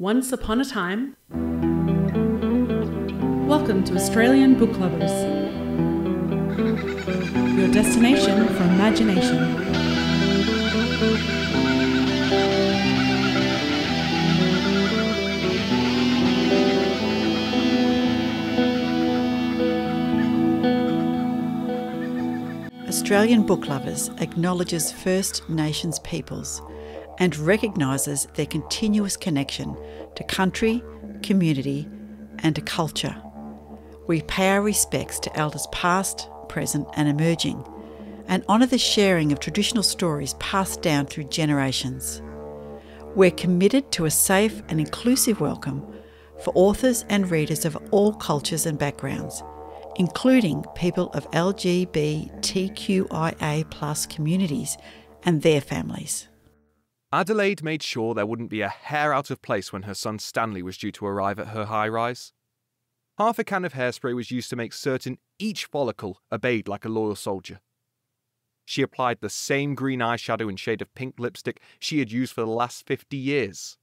Once upon a time. Welcome to Australian Book Lovers, your destination for imagination. Australian Book Lovers acknowledges First Nations peoples and recognises their continuous connection to country, community, and to culture. We pay our respects to elders past, present, and emerging, and honour the sharing of traditional stories passed down through generations. We're committed to a safe and inclusive welcome for authors and readers of all cultures and backgrounds, including people of LGBTQIA communities and their families. Adelaide made sure there wouldn't be a hair out of place when her son Stanley was due to arrive at her high rise. Half a can of hairspray was used to make certain each follicle obeyed like a loyal soldier. She applied the same green eyeshadow and shade of pink lipstick she had used for the last 50 years.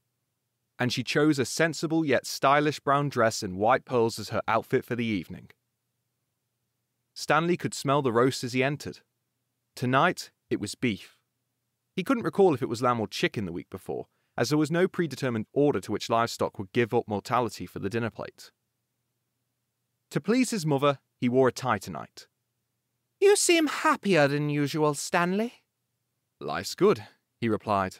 And she chose a sensible yet stylish brown dress and white pearls as her outfit for the evening. Stanley could smell the roast as he entered. Tonight, it was beef. He couldn't recall if it was lamb or chicken the week before, as there was no predetermined order to which livestock would give up mortality for the dinner plate. To please his mother, he wore a tie tonight. You seem happier than usual, Stanley. Life's good, he replied.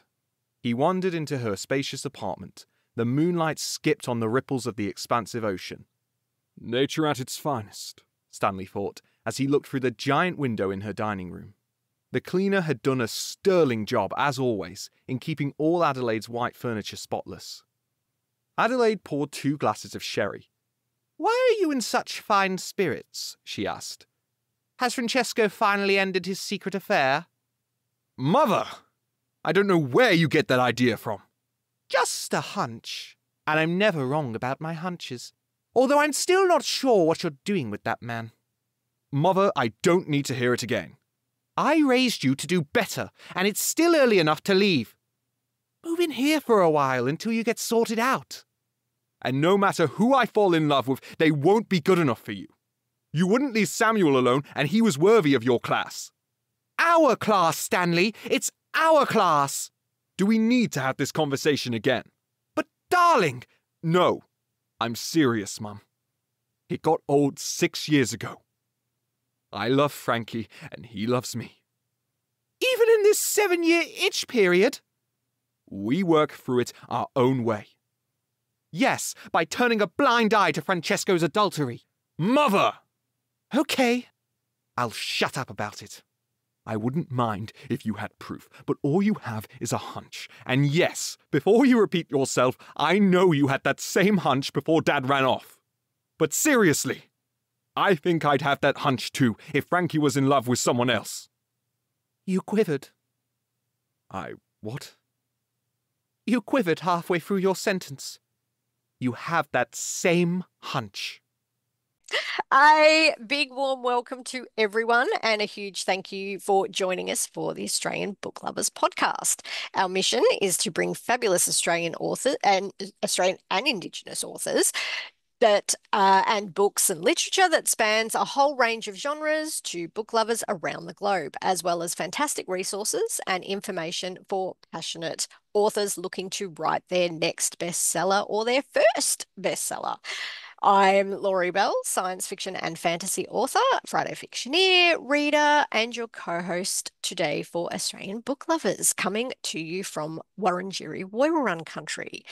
He wandered into her spacious apartment. The moonlight skipped on the ripples of the expansive ocean. Nature at its finest, Stanley thought, as he looked through the giant window in her dining room. The cleaner had done a sterling job, as always, in keeping all Adelaide's white furniture spotless. Adelaide poured two glasses of sherry. Why are you in such fine spirits? she asked. Has Francesco finally ended his secret affair? Mother! I don't know where you get that idea from. Just a hunch. And I'm never wrong about my hunches. Although I'm still not sure what you're doing with that man. Mother, I don't need to hear it again. I raised you to do better, and it's still early enough to leave. Move in here for a while until you get sorted out. And no matter who I fall in love with, they won't be good enough for you. You wouldn't leave Samuel alone, and he was worthy of your class. Our class, Stanley! It's our class! Do we need to have this conversation again? But, darling! No. I'm serious, Mum. It got old six years ago. I love Frankie, and he loves me. Even in this seven year itch period? We work through it our own way. Yes, by turning a blind eye to Francesco's adultery. Mother! Okay. I'll shut up about it. I wouldn't mind if you had proof, but all you have is a hunch. And yes, before you repeat yourself, I know you had that same hunch before Dad ran off. But seriously, I think I'd have that hunch too if Frankie was in love with someone else. You quivered. I what? You quivered halfway through your sentence. You have that same hunch. A big warm welcome to everyone and a huge thank you for joining us for the Australian Book Lovers podcast. Our mission is to bring fabulous Australian authors and Australian and Indigenous authors that uh, and books and literature that spans a whole range of genres to book lovers around the globe, as well as fantastic resources and information for passionate authors looking to write their next bestseller or their first bestseller. I'm Laurie Bell, science fiction and fantasy author, Friday Fictioneer, reader, and your co host today for Australian book lovers, coming to you from Wurundjeri Woiwurrung country.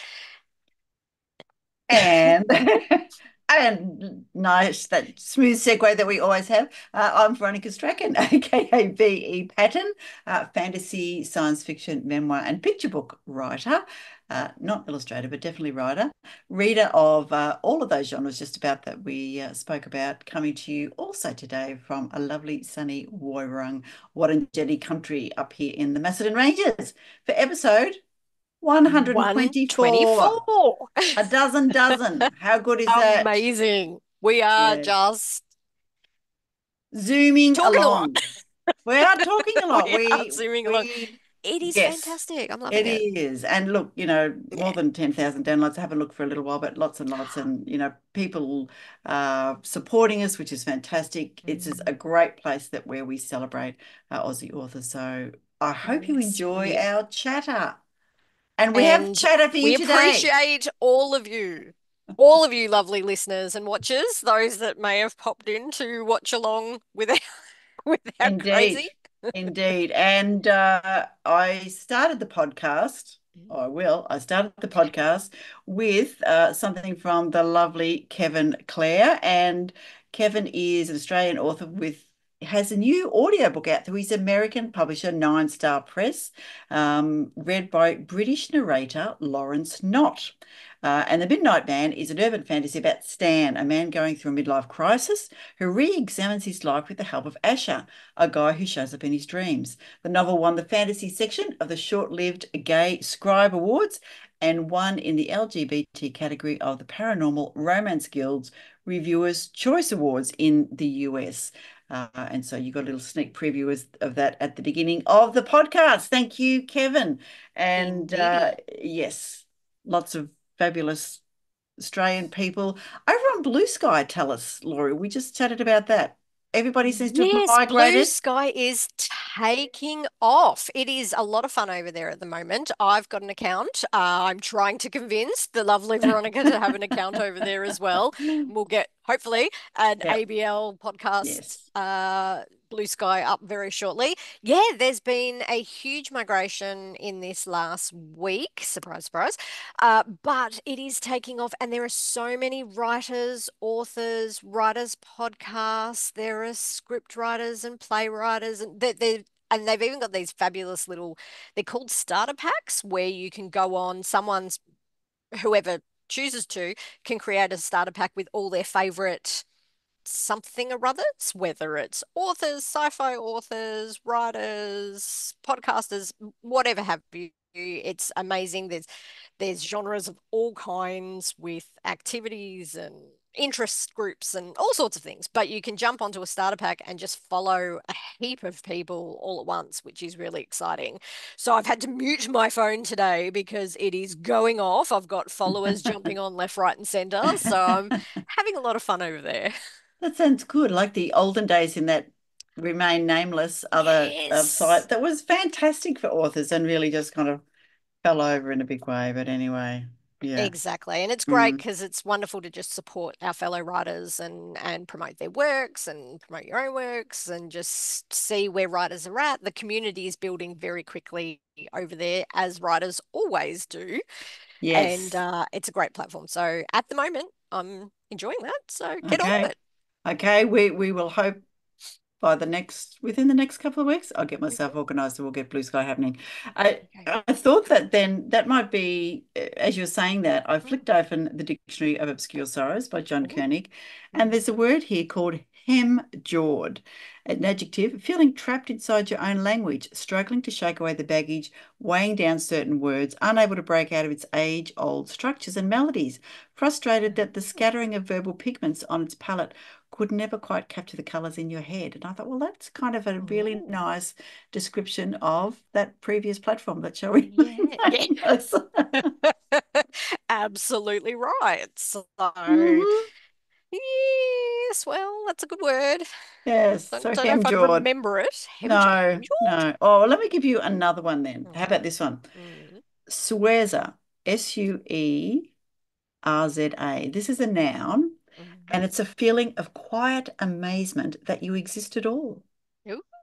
And and nice that smooth segue that we always have. Uh, I'm Veronica Strachan, aka V.E. Patton, uh, fantasy, science fiction, memoir, and picture book writer. Uh, not illustrator, but definitely writer, reader of uh, all of those genres just about that we uh, spoke about, coming to you also today from a lovely sunny Woiwurrung, Wurundjeri country up here in the Macedon Ranges for episode 124. a dozen dozen. How good is that? Amazing. We are just zooming along. we are talking a lot. we, we are zooming we, along. It is Yes. fantastic. I'm loving It it. is. And look, you know, more Yeah. than 10,000 downloads. I haven't looked for a little while, but lots and lots. And, you know, people uh, supporting us, which is fantastic. It's just a great place that where we celebrate our Aussie authors. So I hope you enjoy we- our chatter. And we have And chatter for We you today. appreciate all of you, all of you lovely listeners and watchers, those that may have popped in to watch along with our, with our Indeed. crazy. Indeed. And uh, I started the podcast, or I will, I started the podcast with uh, something from the lovely Kevin Klehr. And Kevin is an Australian author with has a new audiobook out through his American publisher, Nine Star Press, um, read by British narrator Lawrence Knott. Uh, and The Midnight Man is an urban fantasy about Stan, a man going through a midlife crisis who re examines his life with the help of Asher, a guy who shows up in his dreams. The novel won the fantasy section of the short lived Gay Scribe Awards and won in the LGBT category of the Paranormal Romance Guild's Reviewers' Choice Awards in the US. Uh, and so you got a little sneak preview as- of that at the beginning of the podcast. Thank you, Kevin. And uh, yes, lots of fabulous Australian people over on Blue Sky. Tell us, Laurie. We just chatted about that. Everybody seems to have Yes, Blue migrated. Sky is taking off. It is a lot of fun over there at the moment. I've got an account. Uh, I'm trying to convince the lovely Veronica to have an account over there as well. We'll get hopefully an Yeah. ABL podcast Yes. uh, Blue Sky up very shortly. Yeah, there's been a huge migration in this last week. Surprise, surprise. Uh, but it is taking off, and there are so many writers, authors, writers podcasts. There are script writers and playwriters, and they they and they've even got these fabulous little. They're called starter packs, where you can go on someone's whoever chooses to can create a starter pack with all their favorite something or others, whether it's authors, sci-fi authors, writers, podcasters, whatever have you. It's amazing. There's there's genres of all kinds with activities and interest groups and all sorts of things. But you can jump onto a starter pack and just follow a heap of people all at once, which is really exciting. So I've had to mute my phone today because it is going off. I've got followers jumping on left, right, and center. So I'm having a lot of fun over there. That sounds good. Like the olden days in that Remain Nameless other uh, Yes. site that was fantastic for authors and really just kind of fell over in a big way. But anyway, yeah. Exactly. And it's great Mm. because it's wonderful to just support our fellow writers and and promote their works and promote your own works and just see where writers are at. The community is building very quickly over there, as writers always do. Yes. And uh, it's a great platform. So at the moment, I'm enjoying that. So get on Okay. with it. Okay, we we will hope by the next within the next couple of weeks, I'll get myself organized and we'll get Blue Sky happening. I Okay. I thought that then that might be uh, as you're saying that, I Mm. flicked open the Dictionary of Obscure Sorrows by John Mhm. Koenig, and there's a word here called hem-jawed, an adjective feeling trapped inside your own language, struggling to shake away the baggage, weighing down certain words, unable to break out of its age-old structures and melodies, frustrated that the scattering of verbal pigments on its palette could never quite capture the colours in your head. And I thought, well, that's kind of a really nice description of that previous platform that shall we Yeah. Yes. Absolutely right. So Mhm. yes, well, that's a good word. Yes, Don't, so don't know if I'd remember it. No, no. Oh, let me give you another one then. How about this one? Mm. Suerza, S-U-E-R-Z-A. This is a noun. And it's a feeling of quiet amazement that you exist at all.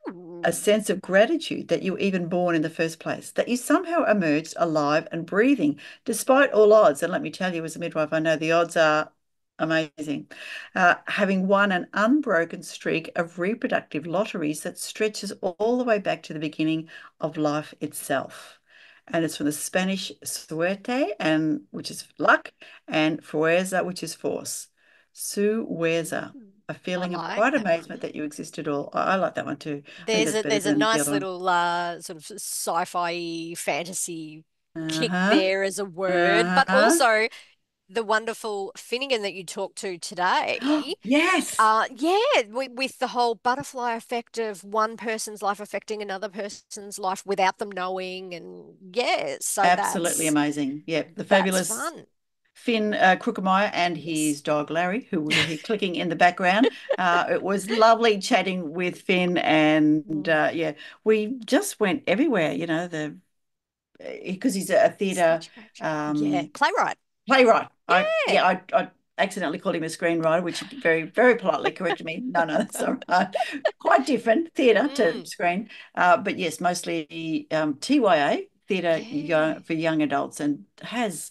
Ooh. A sense of gratitude that you were even born in the first place, that you somehow emerged alive and breathing despite all odds. And let me tell you, as a midwife, I know the odds are amazing. Uh, having won an unbroken streak of reproductive lotteries that stretches all the way back to the beginning of life itself. And it's from the Spanish suerte, and which is luck, and fuerza, which is force. Suerza, a feeling of like quiet that amazement one. that you exist at all. I, I like that one too. There's a there's a than the nice little uh, sort of sci-fi fantasy kick Uh-huh. there as a word, but Uh-huh. also the wonderful Finegan that you talked to today. yes. Uh, yeah, with, with the whole butterfly effect of one person's life affecting another person's life without them knowing, and yeah, so absolutely amazing. Yeah, the fabulous fun. Finn uh, and his dog Larry, who will be clicking in the background. Uh, it was lovely chatting with Finn, and mm. uh, yeah, we just went everywhere. You know, the because he's a theatre um, yeah playwright. Playwright. Yeah. I, yeah, I, I accidentally called him a screenwriter, which very, very politely corrected me. No, no, that's all right. Quite different theatre mm. to screen. Uh, but yes, mostly um, TYA, theatre yeah. for young adults, and has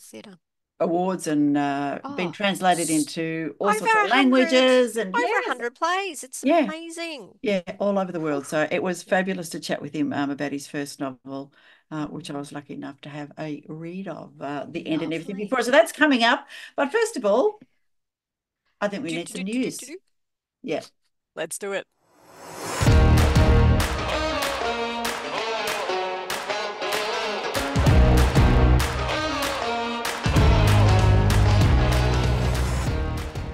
theatre awards and uh, oh, been translated into all sorts of languages and over a hundred plays. It's yeah, amazing. Yeah, all over the world. So it was fabulous to chat with him um, about his first novel. Uh, which I was lucky enough to have a read of uh, the end Lovely. and everything before. So that's coming up. But first of all, I think we do, need do, some do, news. Yeah. Let's do it.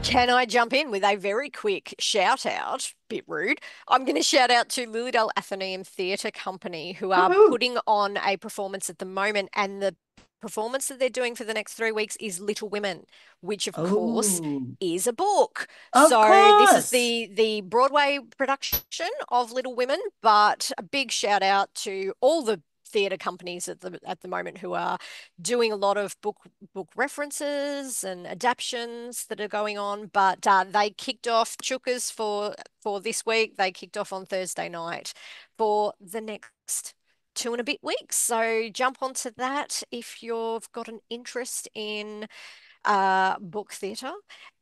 Can I jump in with a very quick shout out? Bit rude. I'm going to shout out to Lilydale Athenaeum Theatre Company, who are putting on a performance at the moment, and the performance that they're doing for the next three weeks is Little Women, which of course is a book. Of so course. this is the the Broadway production of Little Women, but a big shout out to all the theatre companies at the at the moment who are doing a lot of book book references and adaptations that are going on. But uh, they kicked off Chookas for for this week. They kicked off on Thursday night for the next two and a bit weeks. So jump onto that if you've got an interest in uh, book theatre.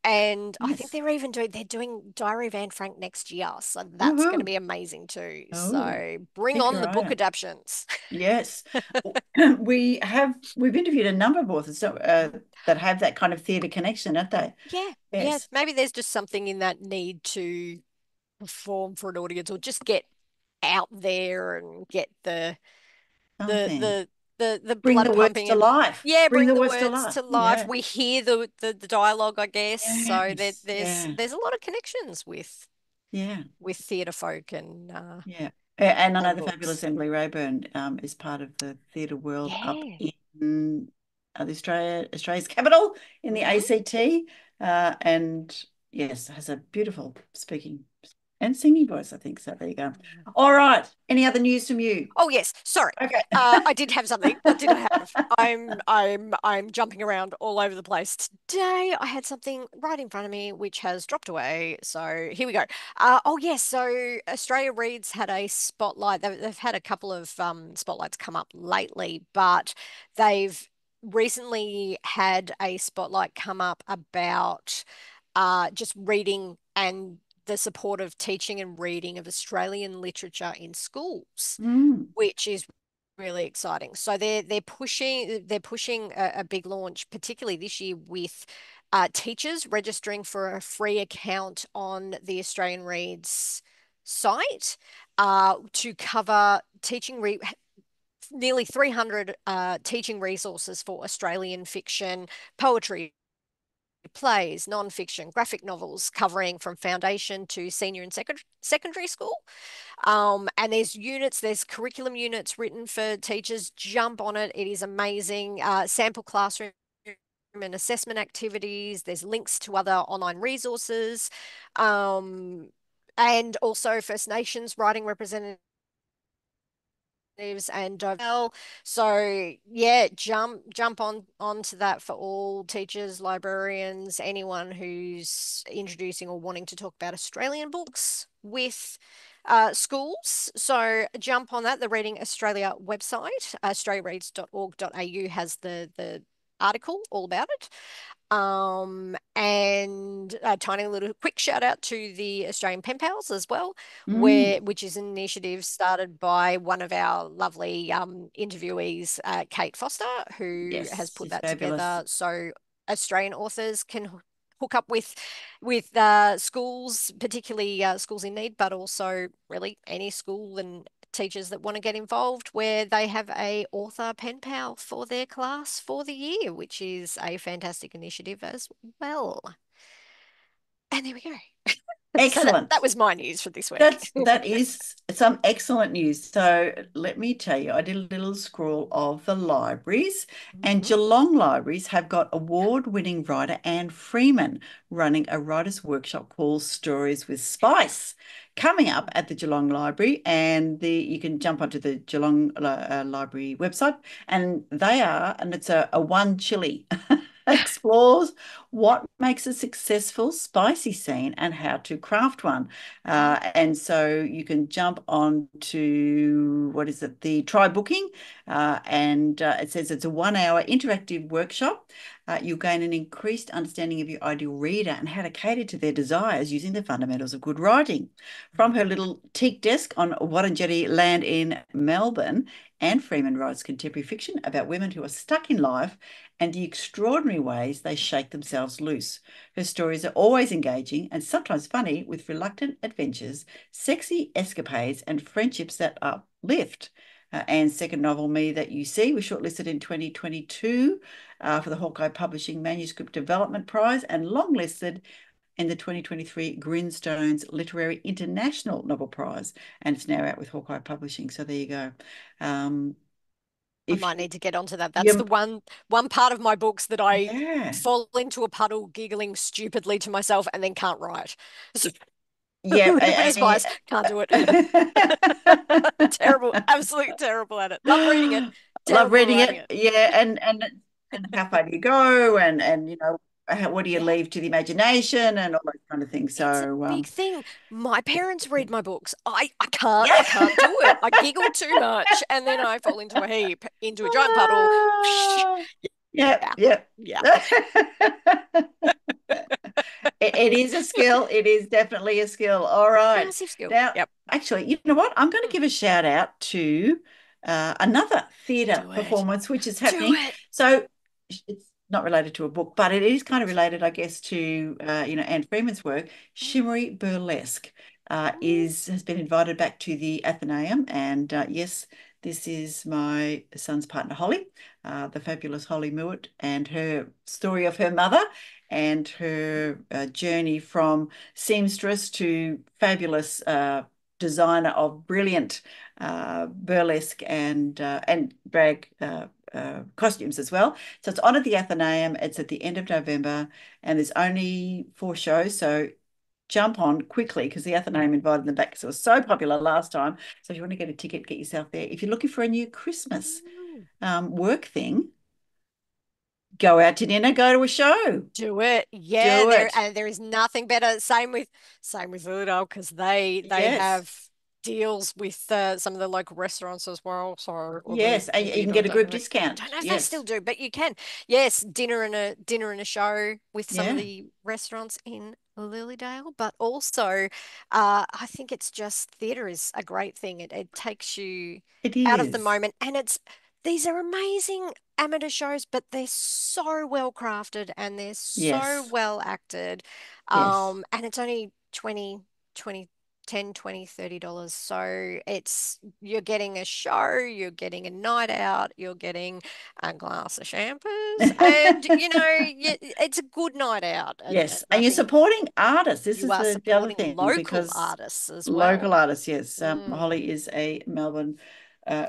And yes. I think they're even doing they're doing Diary of Anne Frank next year, so that's going to be amazing too. Oh, so bring on the book adaptations. Yes, we have we've interviewed a number of authors uh, that have that kind of theatre connection, don't they? Yeah, yes. yeah. Maybe there's just something in that need to perform for an audience or just get out there and get the the the the the bring blood the words to life. Yeah, bring, bring the, the, words, words to life. To life. Yeah. We hear the, the, the dialogue, I guess. Yes. So there, there's yeah. there's a lot of connections with yeah with theatre folk and uh, yeah. And I know the books. fabulous Emily Rayburn um, is part of the theatre world yeah. up in uh, the Australia Australia's capital in the. ACT, uh, and yes, has a beautiful speaking and singing voice, I think. So there you go. All right. Any other news from you? Oh yes. Sorry. Okay. uh, I did have something. What did I have? I'm I'm I'm jumping around all over the place today. I had something right in front of me which has dropped away. So here we go. Uh, oh yes. So Australia Reads had a spotlight. They've, they've had a couple of um, spotlights come up lately, but they've recently had a spotlight come up about uh, just reading and the support of teaching and reading of Australian literature in schools, mm. which is really exciting. So they're they're pushing they're pushing a, a big launch, particularly this year with uh, teachers registering for a free account on the Australian Reads site uh, to cover teaching re- nearly 300 uh, teaching resources for Australian fiction, poetry, plays, non-fiction, graphic novels covering from foundation to senior and second, secondary school. Um, and there's units, there's curriculum units written for teachers. Jump on it. It is amazing. Uh, sample classroom and assessment activities. There's links to other online resources. Um, and also First Nations writing and well so yeah jump jump on onto that for all teachers librarians anyone who's introducing or wanting to talk about australian books with uh, schools. So jump on that the reading australia website australiareads.org.au has the the article all about it um, and a tiny little quick shout out to the Australian Pen Pals as well, mm. where which is an initiative started by one of our lovely um, interviewees, uh, Kate Foster, who yes, has put that fabulous. together. So Australian authors can hook up with with uh, schools, particularly uh, schools in need, but also really any school and teachers that want to get involved where they have a author pen pal for their class for the year, which is a fantastic initiative as well. And there we go. Excellent. So that, that, was my news for this week. That's that is some excellent news. So let me tell you, I did a little scroll of the libraries, mm-hmm. and Geelong libraries have got award-winning writer Anne Freeman running a writers' workshop called Stories with Spice coming up at the Geelong Library, and the you can jump onto the Geelong uh, Library website, and they are, and it's a, a one chili. explores what makes a successful spicy scene and how to craft one. Uh, and so you can jump on to what is it, the try booking, uh, and uh, it says it's a one hour interactive workshop. Uh, you'll gain an increased understanding of your ideal reader and how to cater to their desires using the fundamentals of good writing. From her little teak desk on Wurundjeri land in Melbourne, Anne Freeman writes contemporary fiction about women who are stuck in life and the extraordinary ways they shake themselves loose. Her stories are always engaging and sometimes funny, with reluctant adventures, sexy escapades, and friendships that uplift. Uh, Anne's second novel, Me That You See, was shortlisted in 2022 uh, for the Hawkeye Publishing Manuscript Development Prize and longlisted in the 2023 Grinstones Literary International Novel Prize. And it's now out with Hawkeye Publishing. So there you go. Um, I might need to get onto that. That's the one one part of my books that I yeah. fall into a puddle giggling stupidly to myself and then can't write. So, yeah, advice, can't do it. terrible, absolutely terrible at it. Love reading it. Love reading it. it. Yeah, and and and how far do you go? And and you know what do you leave to the imagination and all those kind of things. So um, big thing. My parents read my books. I, I can't I can't do it. I giggle too much and then I fall into a heap, into a giant puddle. Yeah, yeah, yeah. it, it is a skill. It is definitely a skill. All right. Massive skill. Now, yep. actually, you know what? I'm going to give a shout out to uh, another theatre performance, which is happening. So it's not related to a book, but it is kind of related, I guess, to uh, you know Anne Freeman's work. Shimmery Burlesque uh, is has been invited back to the Athenaeum, and uh, yes, this is my son's partner Holly, uh, the fabulous Holly Mewett, and her story of her mother and her uh, journey from seamstress to fabulous uh, designer of brilliant uh, burlesque and uh, and drag uh, costumes as well. So it's on at the Athenaeum. It's at the end of November, and there's only four shows. So jump on quickly because the Athenaeum invited them back because it was so popular last time. So if you want to get a ticket, get yourself there. If you're looking for a new Christmas um, work thing, go out to dinner, go to a show. Do it. Yeah. Do there, it. And there is nothing better. Same with same with Udo because they they yes. have deals with uh, some of the local restaurants as well. So yes, and you can get a group discount. I don't know if yes. they still do, but you can. Yes, dinner and a dinner and a show with some yeah. of the restaurants in Lilydale, but also uh, I think it's just theatre is a great thing. It, it takes you it out of the moment, and it's these are amazing amateur shows, but they're so well crafted and they're so yes. well acted. Um, yes. and it's only 20, 20 10 20 30 dollars so it's you're getting a show you're getting a night out you're getting a glass of shampoos and you know it's a good night out yes and, you're supporting artists this is the, the, other thing local artists as well local artists yes um, mm. holly is a melbourne uh,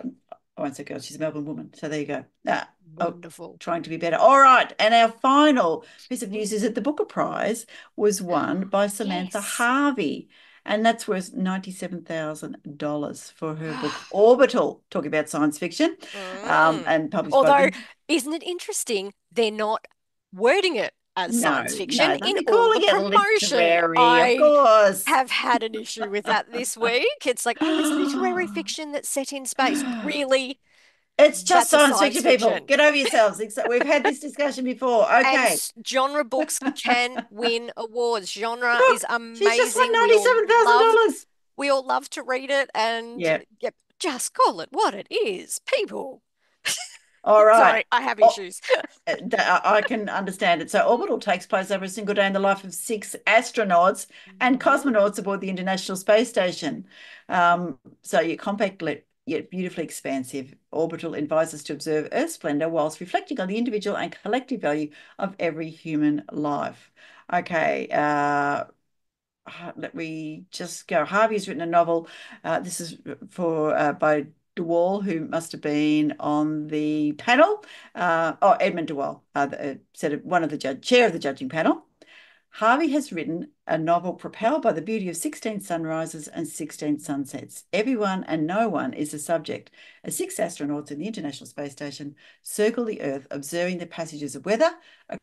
I won't say girl, she's a Melbourne woman. So there you go. Uh, Wonderful. Oh, trying to be better. All right. And our final piece of news is that the Booker Prize was won by Samantha yes. Harvey and that's worth $97,000 for her book Orbital, talking about science fiction mm. um, and published Although, isn't it interesting? They're not wording it as no, science fiction no, in all the promotion. I of course. have had an issue with that this week. It's like, oh, it's literary fiction that's set in space. Really? It's just science, science, fiction, people. Get over yourselves. We've had this discussion before. Okay. And genre books can win awards. Genre Look, is amazing. She's just won ninety-seven thousand dollars. We all love to read it and yep. Yep, just call it what it is, people. All right. Sorry, I have Oh, issues. Uh, I I can understand it. So, orbital takes place over a single day in the life of six astronauts and Mhm. cosmonauts aboard the International Space Station. Um, so, you're compactly yet beautifully expansive. Orbital invites us to observe Earth's splendor whilst reflecting on the individual and collective value of every human life. Okay, uh, let me just go. Harvey's written a novel. Uh, this is for uh, by de Waal, who must have been on the panel. Uh, oh, Edmund de Waal, uh, uh, said one of the judge, chair of the judging panel. Harvey has written a novel propelled by the beauty of 16 sunrises and 16 sunsets. Everyone and no one is the subject, as six astronauts in the International Space Station circle the Earth, observing the passages of weather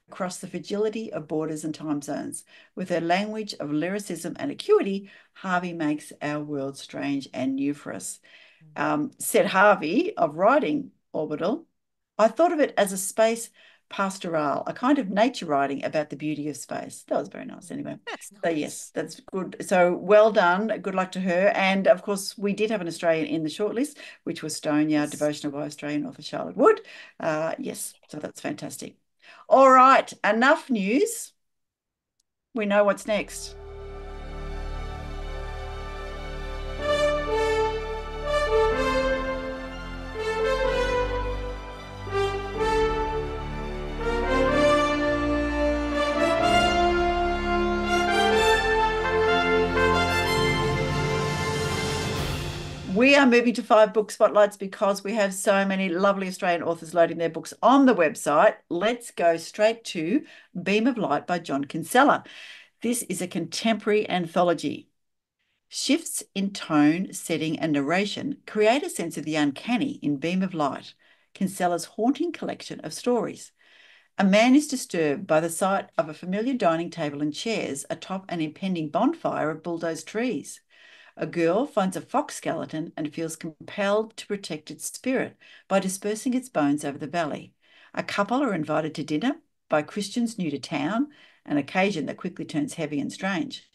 across the fragility of borders and time zones. With her language of lyricism and acuity, Harvey makes our world strange and new for us. Um, said Harvey of writing Orbital, I thought of it as a space pastoral, a kind of nature writing about the beauty of space. That was very nice, anyway. That's nice. So yes, that's good. So well done. Good luck to her. And of course, we did have an Australian in the shortlist, which was Stone Yard Yes. Devotional by Australian author Charlotte Wood. Uh, yes, so that's fantastic. All right, enough news. We know what's next. Moving to five book spotlights because we have so many lovely Australian authors loading their books on the website. Let's go straight to Beam of Light by John Kinsella. This is a contemporary anthology. Shifts in tone, setting, and narration create a sense of the uncanny in Beam of Light, Kinsella's haunting collection of stories. A man is disturbed by the sight of a familiar dining table and chairs atop an impending bonfire of bulldozed trees. A girl finds a fox skeleton and feels compelled to protect its spirit by dispersing its bones over the valley. A couple are invited to dinner by Christians new to town, an occasion that quickly turns heavy and strange.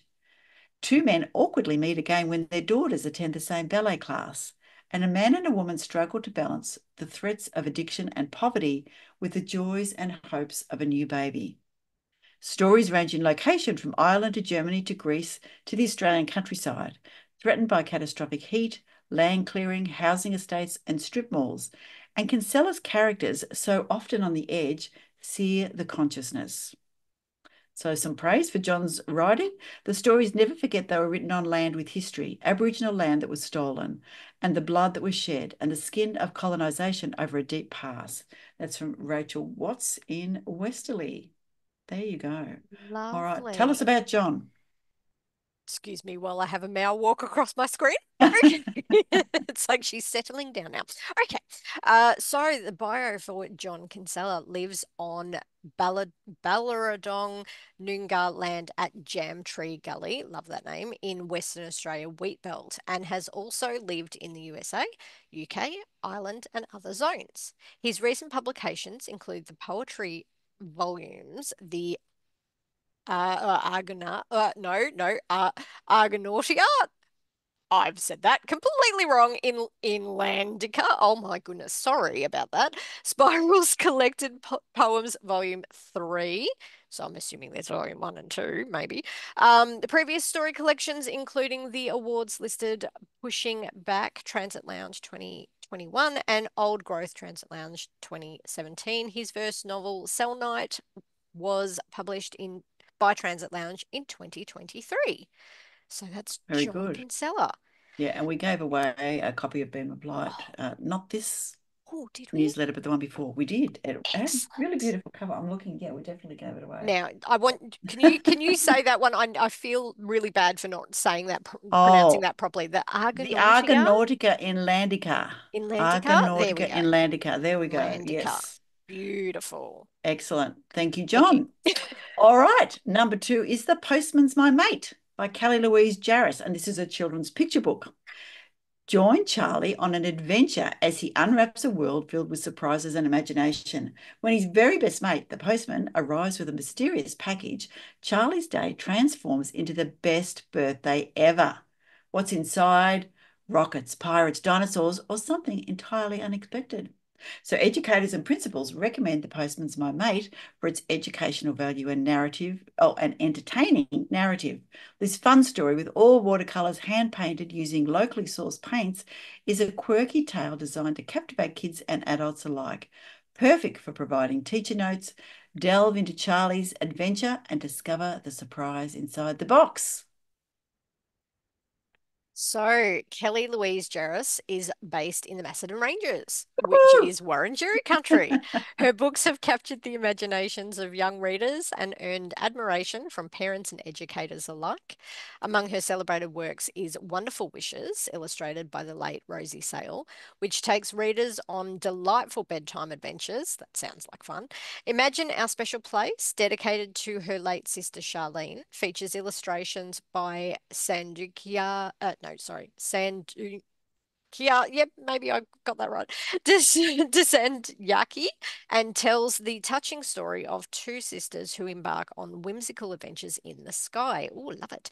Two men awkwardly meet again when their daughters attend the same ballet class, and a man and a woman struggle to balance the threats of addiction and poverty with the joys and hopes of a new baby. Stories range in location from Ireland to Germany to Greece to the Australian countryside, threatened by catastrophic heat, land clearing, housing estates, and strip malls. And can Kinsella's characters, so often on the edge, sear the consciousness. So, some praise for John's writing. The stories never forget they were written on land with history, Aboriginal land that was stolen, and the blood that was shed, and the skin of colonisation over a deep past. That's from Rachel Watts in Westerly. There you go. Lovely. All right. Tell us about John. Excuse me while I have a Mao walk across my screen. it's like she's settling down now. Okay. Uh, so the bio for John Kinsella lives on Balla Ballardong Noongar land at Jam Tree Gully, love that name, in Western Australia Wheatbelt, and has also lived in the USA, UK, Ireland, and other zones. His recent publications include the poetry volumes, the uh, uh Argonaut, uh, no, no, uh. I've said that completely wrong in Inlandica. Oh my goodness, sorry about that. Spirals Collected po Poems, Volume 3. So I'm assuming there's volume one and two, maybe. Um, the previous story collections, including the awards listed Pushing Back Transit Lounge 2021 and Old Growth Transit Lounge 2017. His first novel, Cell Night, was published in by Transit Lounge in 2023. So that's Very John good. Kinsella. Yeah, and we gave away a copy of Beam of Light. Uh, not this Oh, did we? newsletter, but the one before. We did. It really beautiful cover. I'm looking. Yeah, we definitely gave it away. Now, I want can you can you say that one? I I feel really bad for not saying that pr- pronouncing Oh, that properly. The the Argonautica Argonautica Inlandica. Inlandica. There we Argonautica go. Inlandica. There we go. Inlandica. Yes. Beautiful. Excellent. Thank you, Thank John. you. All right. Number two is The Postman's My Mate by Kelly Louise Jarris. And this is a children's picture book. Join Charlie on an adventure as he unwraps a world filled with surprises and imagination. When his very best mate, the postman, arrives with a mysterious package, Charlie's day transforms into the best birthday ever. What's inside? Rockets, pirates, dinosaurs, or something entirely unexpected. So educators and principals recommend The Postman's My Mate for its educational value and narrative, oh, and entertaining narrative. This fun story with all watercolours hand painted using locally sourced paints is a quirky tale designed to captivate kids and adults alike. Perfect for providing teacher notes, delve into Charlie's adventure and discover the surprise inside the box. So Kelly Louise Jarris is based in the Macedon Ranges, which Woo! is Wurundjeri country. Her books have captured the imaginations of young readers and earned admiration from parents and educators alike. Among her celebrated works is Wonderful Wishes, illustrated by the late Rosie Sale, which takes readers on delightful bedtime adventures. That sounds like fun. Imagine Our Special Place, dedicated to her late sister Charlene, features illustrations by Sandukia. Uh, no, sorry, Sandu. Uh, Kia, yep, maybe I got that right. Descend Yaki and tells the touching story of two sisters who embark on whimsical adventures in the sky. Oh, love it.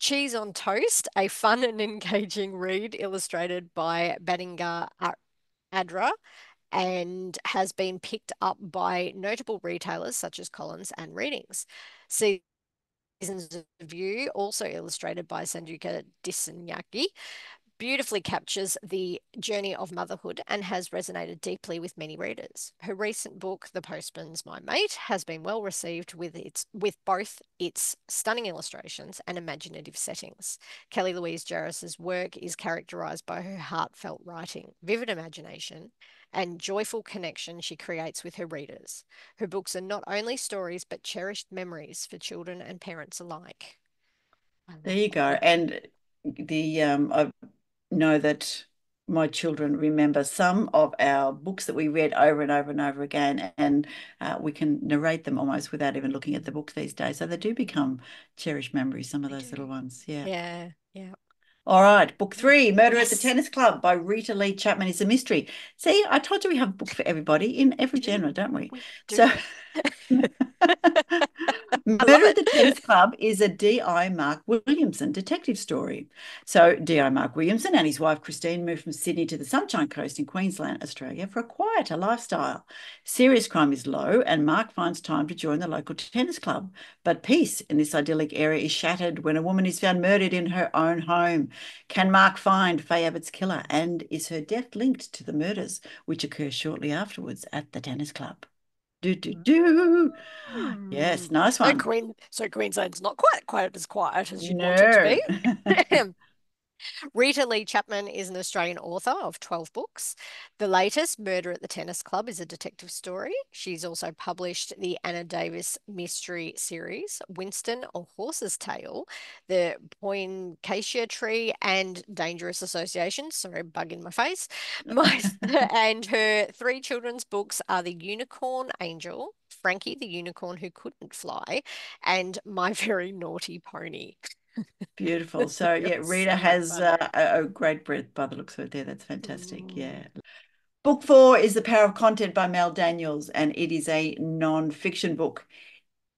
Cheese on Toast, a fun and engaging read illustrated by Baninga Adra and has been picked up by notable retailers such as Collins and Readings. See Seasons of View, also illustrated by Sanduka Disanyaki, beautifully captures the journey of motherhood and has resonated deeply with many readers. Her recent book, The Postman's My Mate, has been well received with its with both its stunning illustrations and imaginative settings. Kelly Louise Jarris's work is characterized by her heartfelt writing, vivid imagination, and joyful connection she creates with her readers. Her books are not only stories, but cherished memories for children and parents alike. There you go. And the um, I know that my children remember some of our books that we read over and over and over again, and uh, we can narrate them almost without even looking at the book these days. So they do become cherished memories, some of those little ones. Yeah. Yeah. Yeah. All right, book three, Murder Yes. at the Tennis Club by Rita Lee Chapman is a mystery. See, I told you we have a book for everybody in every genre, don't we? We do. So, Murder at the. Tennis Club is a D.I. Mark Williamson detective story. So, D.I. Mark Williamson and his wife Christine moved from Sydney to the Sunshine Coast in Queensland, Australia, for a quieter lifestyle. Serious crime is low, and Mark finds time to join the local tennis club. But peace in this idyllic area is shattered when a woman is found murdered in her own home. Can Mark find Faye Abbott's killer, and is her death linked to the murders which occur shortly afterwards at the tennis club? Do do do. Yes, Hmm. nice So one. Queen, so Queensland's not quite quite as quiet as you'd want it to be. Rita Lee Chapman is an Australian author of 12 books. The latest, Murder at the Tennis Club, is a detective story. She's also published the Anna Davis mystery series, Winston, A Horse's Tale, The Poinciana Tree, and Dangerous Associations. Sorry, bug in my face. My, and her three children's books are The Unicorn Angel, Frankie the Unicorn Who Couldn't Fly, and My Very Naughty Pony. Beautiful. So yeah, Rita has uh, a, a great breadth by the looks of it there. That's fantastic. Mm. Yeah. Book four is The Power of Content by Mel Daniels, and it is a non-fiction book.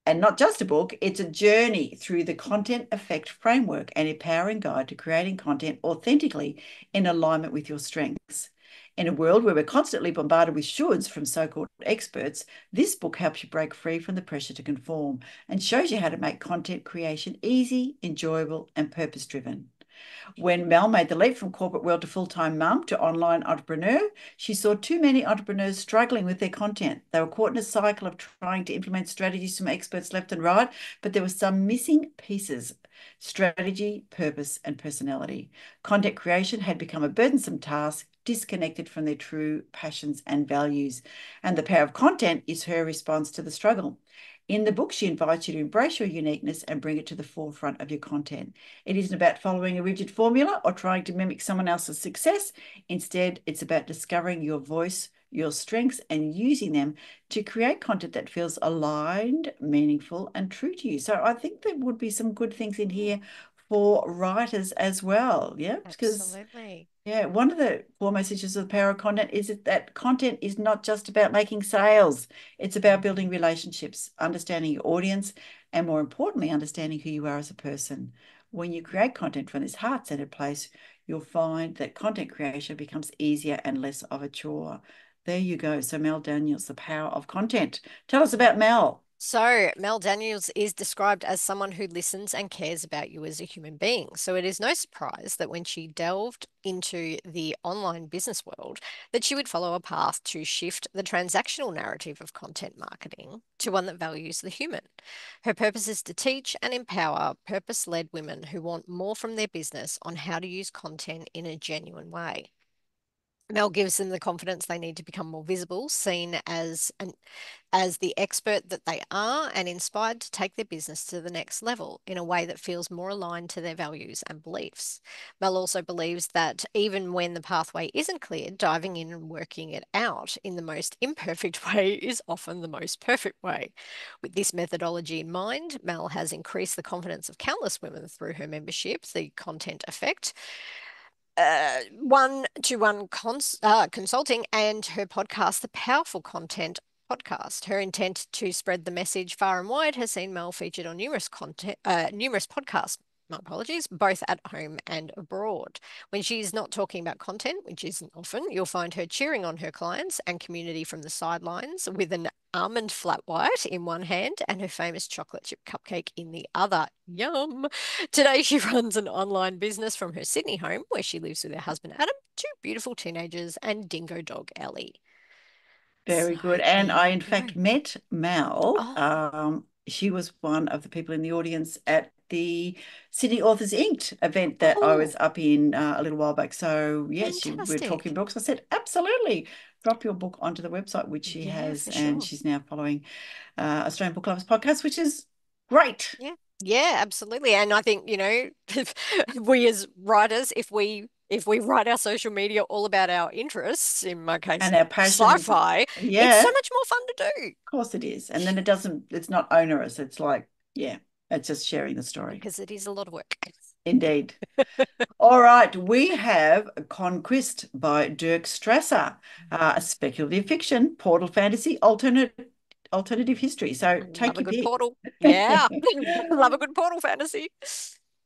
And not just a book, it's a journey through the content effect framework and empowering guide to creating content authentically in alignment with your strengths. In a world where we're constantly bombarded with shoulds from so called experts, this book helps you break free from the pressure to conform and shows you how to make content creation easy, enjoyable, and purpose driven. When Mel made the leap from corporate world to full time mum to online entrepreneur, she saw too many entrepreneurs struggling with their content. They were caught in a cycle of trying to implement strategies from experts left and right, but there were some missing pieces strategy, purpose, and personality. Content creation had become a burdensome task, disconnected from their true passions and values. And the power of content is her response to the struggle. In the book, she invites you to embrace your uniqueness and bring it to the forefront of your content. It isn't about following a rigid formula or trying to mimic someone else's success. Instead, it's about discovering your voice, your strengths, and using them to create content that feels aligned, meaningful, and true to you. So I think there would be some good things in here for writers as well. Yeah, because Absolutely. yeah, one of the core messages of the power of content is that content is not just about making sales. It's about building relationships, understanding your audience, and more importantly, understanding who you are as a person. When you create content from this heart-centered place, you'll find that content creation becomes easier and less of a chore. there you go. So Mel Daniels, the power of content. Tell us about Mel. So, Mel Daniels is described as someone who listens and cares about you as a human being. So, it is no surprise that when she delved into the online business world, that she would follow a path to shift the transactional narrative of content marketing to one that values the human. Her purpose is to teach and empower purpose-led women who want more from their business on how to use content in a genuine way. Mel gives them the confidence they need to become more visible, seen as an as the expert that they are, and inspired to take their business to the next level in a way that feels more aligned to their values and beliefs. Mel also believes that even when the pathway isn't clear, diving in and working it out in the most imperfect way is often the most perfect way. With this methodology in mind, Mel has increased the confidence of countless women through her membership, the Content Effect uh, one to one cons- uh, consulting and her podcast, The Powerful Content Podcast. Her intent to spread the message far and wide has seen Mel featured on numerous content, uh, numerous podcasts my apologies, both at home and abroad. When she's not talking about content, which isn't often, you'll find her cheering on her clients and community from the sidelines with an almond flat white in one hand and her famous chocolate chip cupcake in the other. Yum. Today, she runs an online business from her Sydney home where she lives with her husband Adam, two beautiful teenagers, and dingo dog Ellie. Very so, good. And I, in fact, met Mel. Oh. Um, she was one of the people in the audience at the Sydney Authors Inked event that oh. I was up in uh, a little while back. So yes, you, we're talking books. I said absolutely. Drop your book onto the website, which she yeah, has, and she's now following uh, Australian Book Lovers podcast, which is great. Yeah, yeah, absolutely. And I think you know, we as writers, if we if we write our social media all about our interests, in my case, and our passion, sci-fi, yeah, it's so much more fun to do. Of course, it is. And then it doesn't. It's not onerous. It's like, yeah, it's just sharing the story. Because it is a lot of work. Indeed. All right. We have Conquist by Dirk Strasser, uh, a speculative fiction, portal fantasy, alternate alternative history. So take Love a good pick. portal. Yeah. Love a good portal fantasy.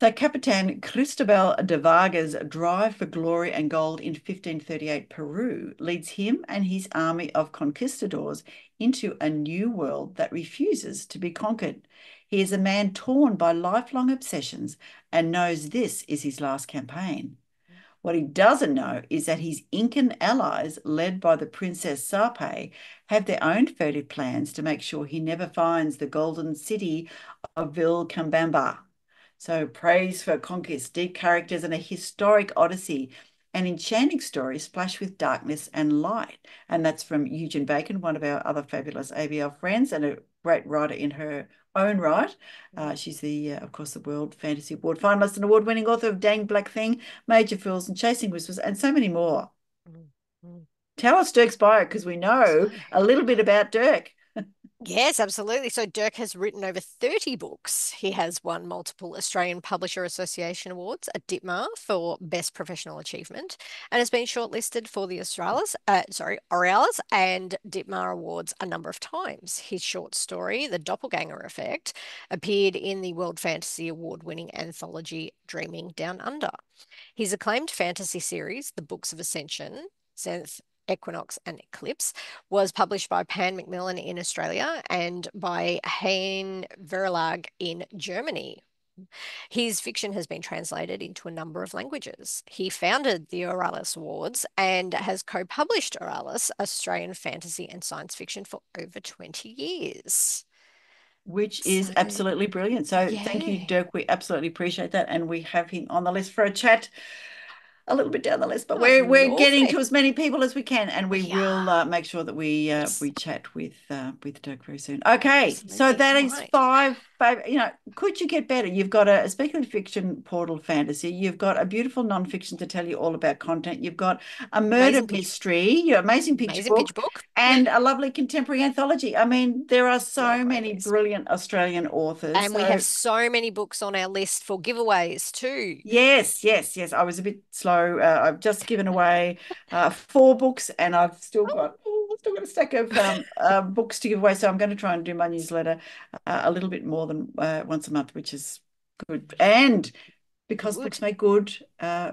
So Capitan Cristobal de Vargas' drive for glory and gold in 1538 Peru leads him and his army of conquistadors into a new world that refuses to be conquered. He is a man torn by lifelong obsessions and knows this is his last campaign. What he doesn't know is that his Incan allies, led by the Princess Sape, have their own furtive plans to make sure he never finds the golden city of Vilcabamba. So, praise for Conquist, deep characters, and a historic odyssey an enchanting story splashed with darkness and light. And that's from Eugen Bacon, one of our other fabulous ABL friends and a great writer in her own right. Uh, she's the, uh, of course, the World Fantasy Award finalist and award-winning author of Danged Black Thing, Mage of Fools and Chasing Whispers, and so many more. Mm-hmm. Tell us Dirk's bio because we know a little bit about Dirk. Yes, absolutely. So Dirk has written over 30 books. He has won multiple Australian Publisher Association awards at Ditmar for Best Professional Achievement and has been shortlisted for the Australis, uh, sorry, Aurealis and Ditmar awards a number of times. His short story, The Doppelganger Effect, appeared in the World Fantasy Award-winning anthology Dreaming Down Under. His acclaimed fantasy series, The Books of Ascension, Equinox and Eclipse, was published by Pan Macmillan in Australia and by Heyne Verlag in Germany. His fiction has been translated into a number of languages. He founded the Aurealis Awards and has co published Aurealis, Australian fantasy and science fiction, for over 20 years. Which is absolutely brilliant. So, yeah. thank you, Dirk. We absolutely appreciate that. And we have him on the list for a chat a little bit down the list, but oh, we're we're getting to as many people as we can, and we yeah. will uh, make sure that we uh, we chat with uh, with Dirk very soon. Okay, Absolutely. so that is right. five. Five, you know, could you get better? You've got a, a speculative fiction portal fantasy. You've got a beautiful nonfiction to tell you all about content. You've got a murder amazing mystery, your amazing picture amazing book, book, and a lovely contemporary anthology. I mean, there are so yeah, many brilliant Australian authors, and so... we have so many books on our list for giveaways too. Yes, yes, yes. I was a bit slow. Uh, I've just given away uh, four books, and I've still oh. got. Oh, I've still got a stack of um, uh, books to give away, so I'm going to try and do my newsletter uh, a little bit more than uh, once a month, which is good. And because good. books make good, uh,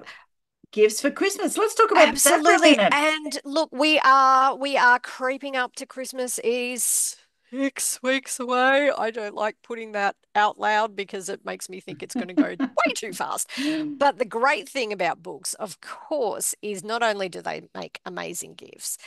gifts for Christmas. Let's talk about Absolutely. And look, we are we are creeping up to Christmas is six weeks away. I don't like putting that out loud because it makes me think it's going to go way too fast. But the great thing about books, of course, is not only do they make amazing gifts,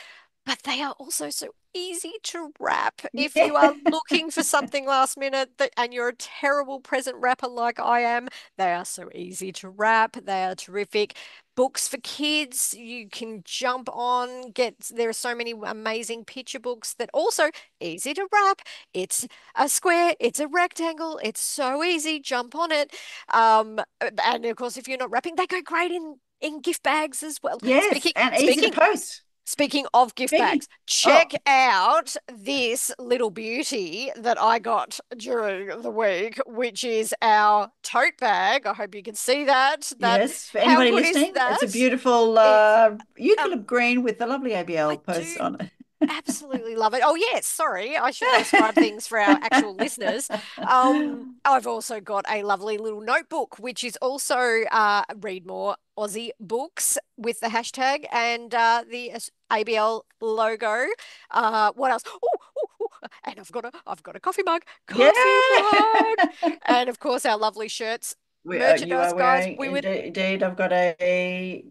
but they are also so easy to wrap. If you are looking for something last minute that, and you're a terrible present wrapper like I am, they are so easy to wrap. They are terrific. Books for kids, you can jump on, get there are so many amazing picture books that also easy to wrap. It's a square, it's a rectangle, it's so easy, jump on it. Um, and of course, if you're not wrapping, they go great in in gift bags as well. Yes, Speaking, and easy speaking, to post. Speaking of gift Speaking- bags, check out this little beauty that I got during the week, which is our tote bag. I hope you can see that. That yes, for anybody listening, it's a beautiful uh, eucalypt green with the lovely ABL I post do on it. Absolutely love it. Oh yes, sorry, I should describe things for our actual listeners. Um, I've also got a lovely little notebook, which is also uh, read more Aussie books with the hashtag and uh, the ABL logo. Uh, what else? Ooh, ooh, ooh, and I've got a I've got a coffee mug, coffee mug, and of course our lovely shirts. We Merchandise, are guys, we would- indeed, I've got a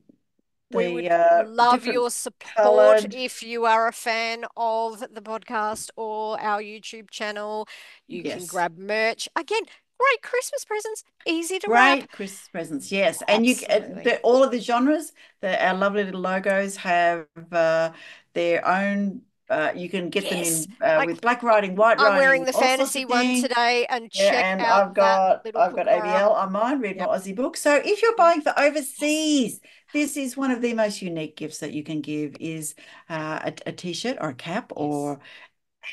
We would uh, love your support coloured- if you are a fan of the podcast or our YouTube channel. You can grab merch. Again, great Christmas presents, easy to wrap. Great Christmas presents, yes, and you uh, Absolutely. the, all of the genres. The our lovely little logos have uh, their own. Uh, you can get Yes, them in uh, like, with black writing, white Riding. I'm writing, wearing the fantasy one today and Yeah, check and out I've got that little I've got. ABL on mine, Read Yep. More Aussie book. So if you're buying for overseas, this is one of the most unique gifts that you can give is uh, a, a t-shirt or a cap or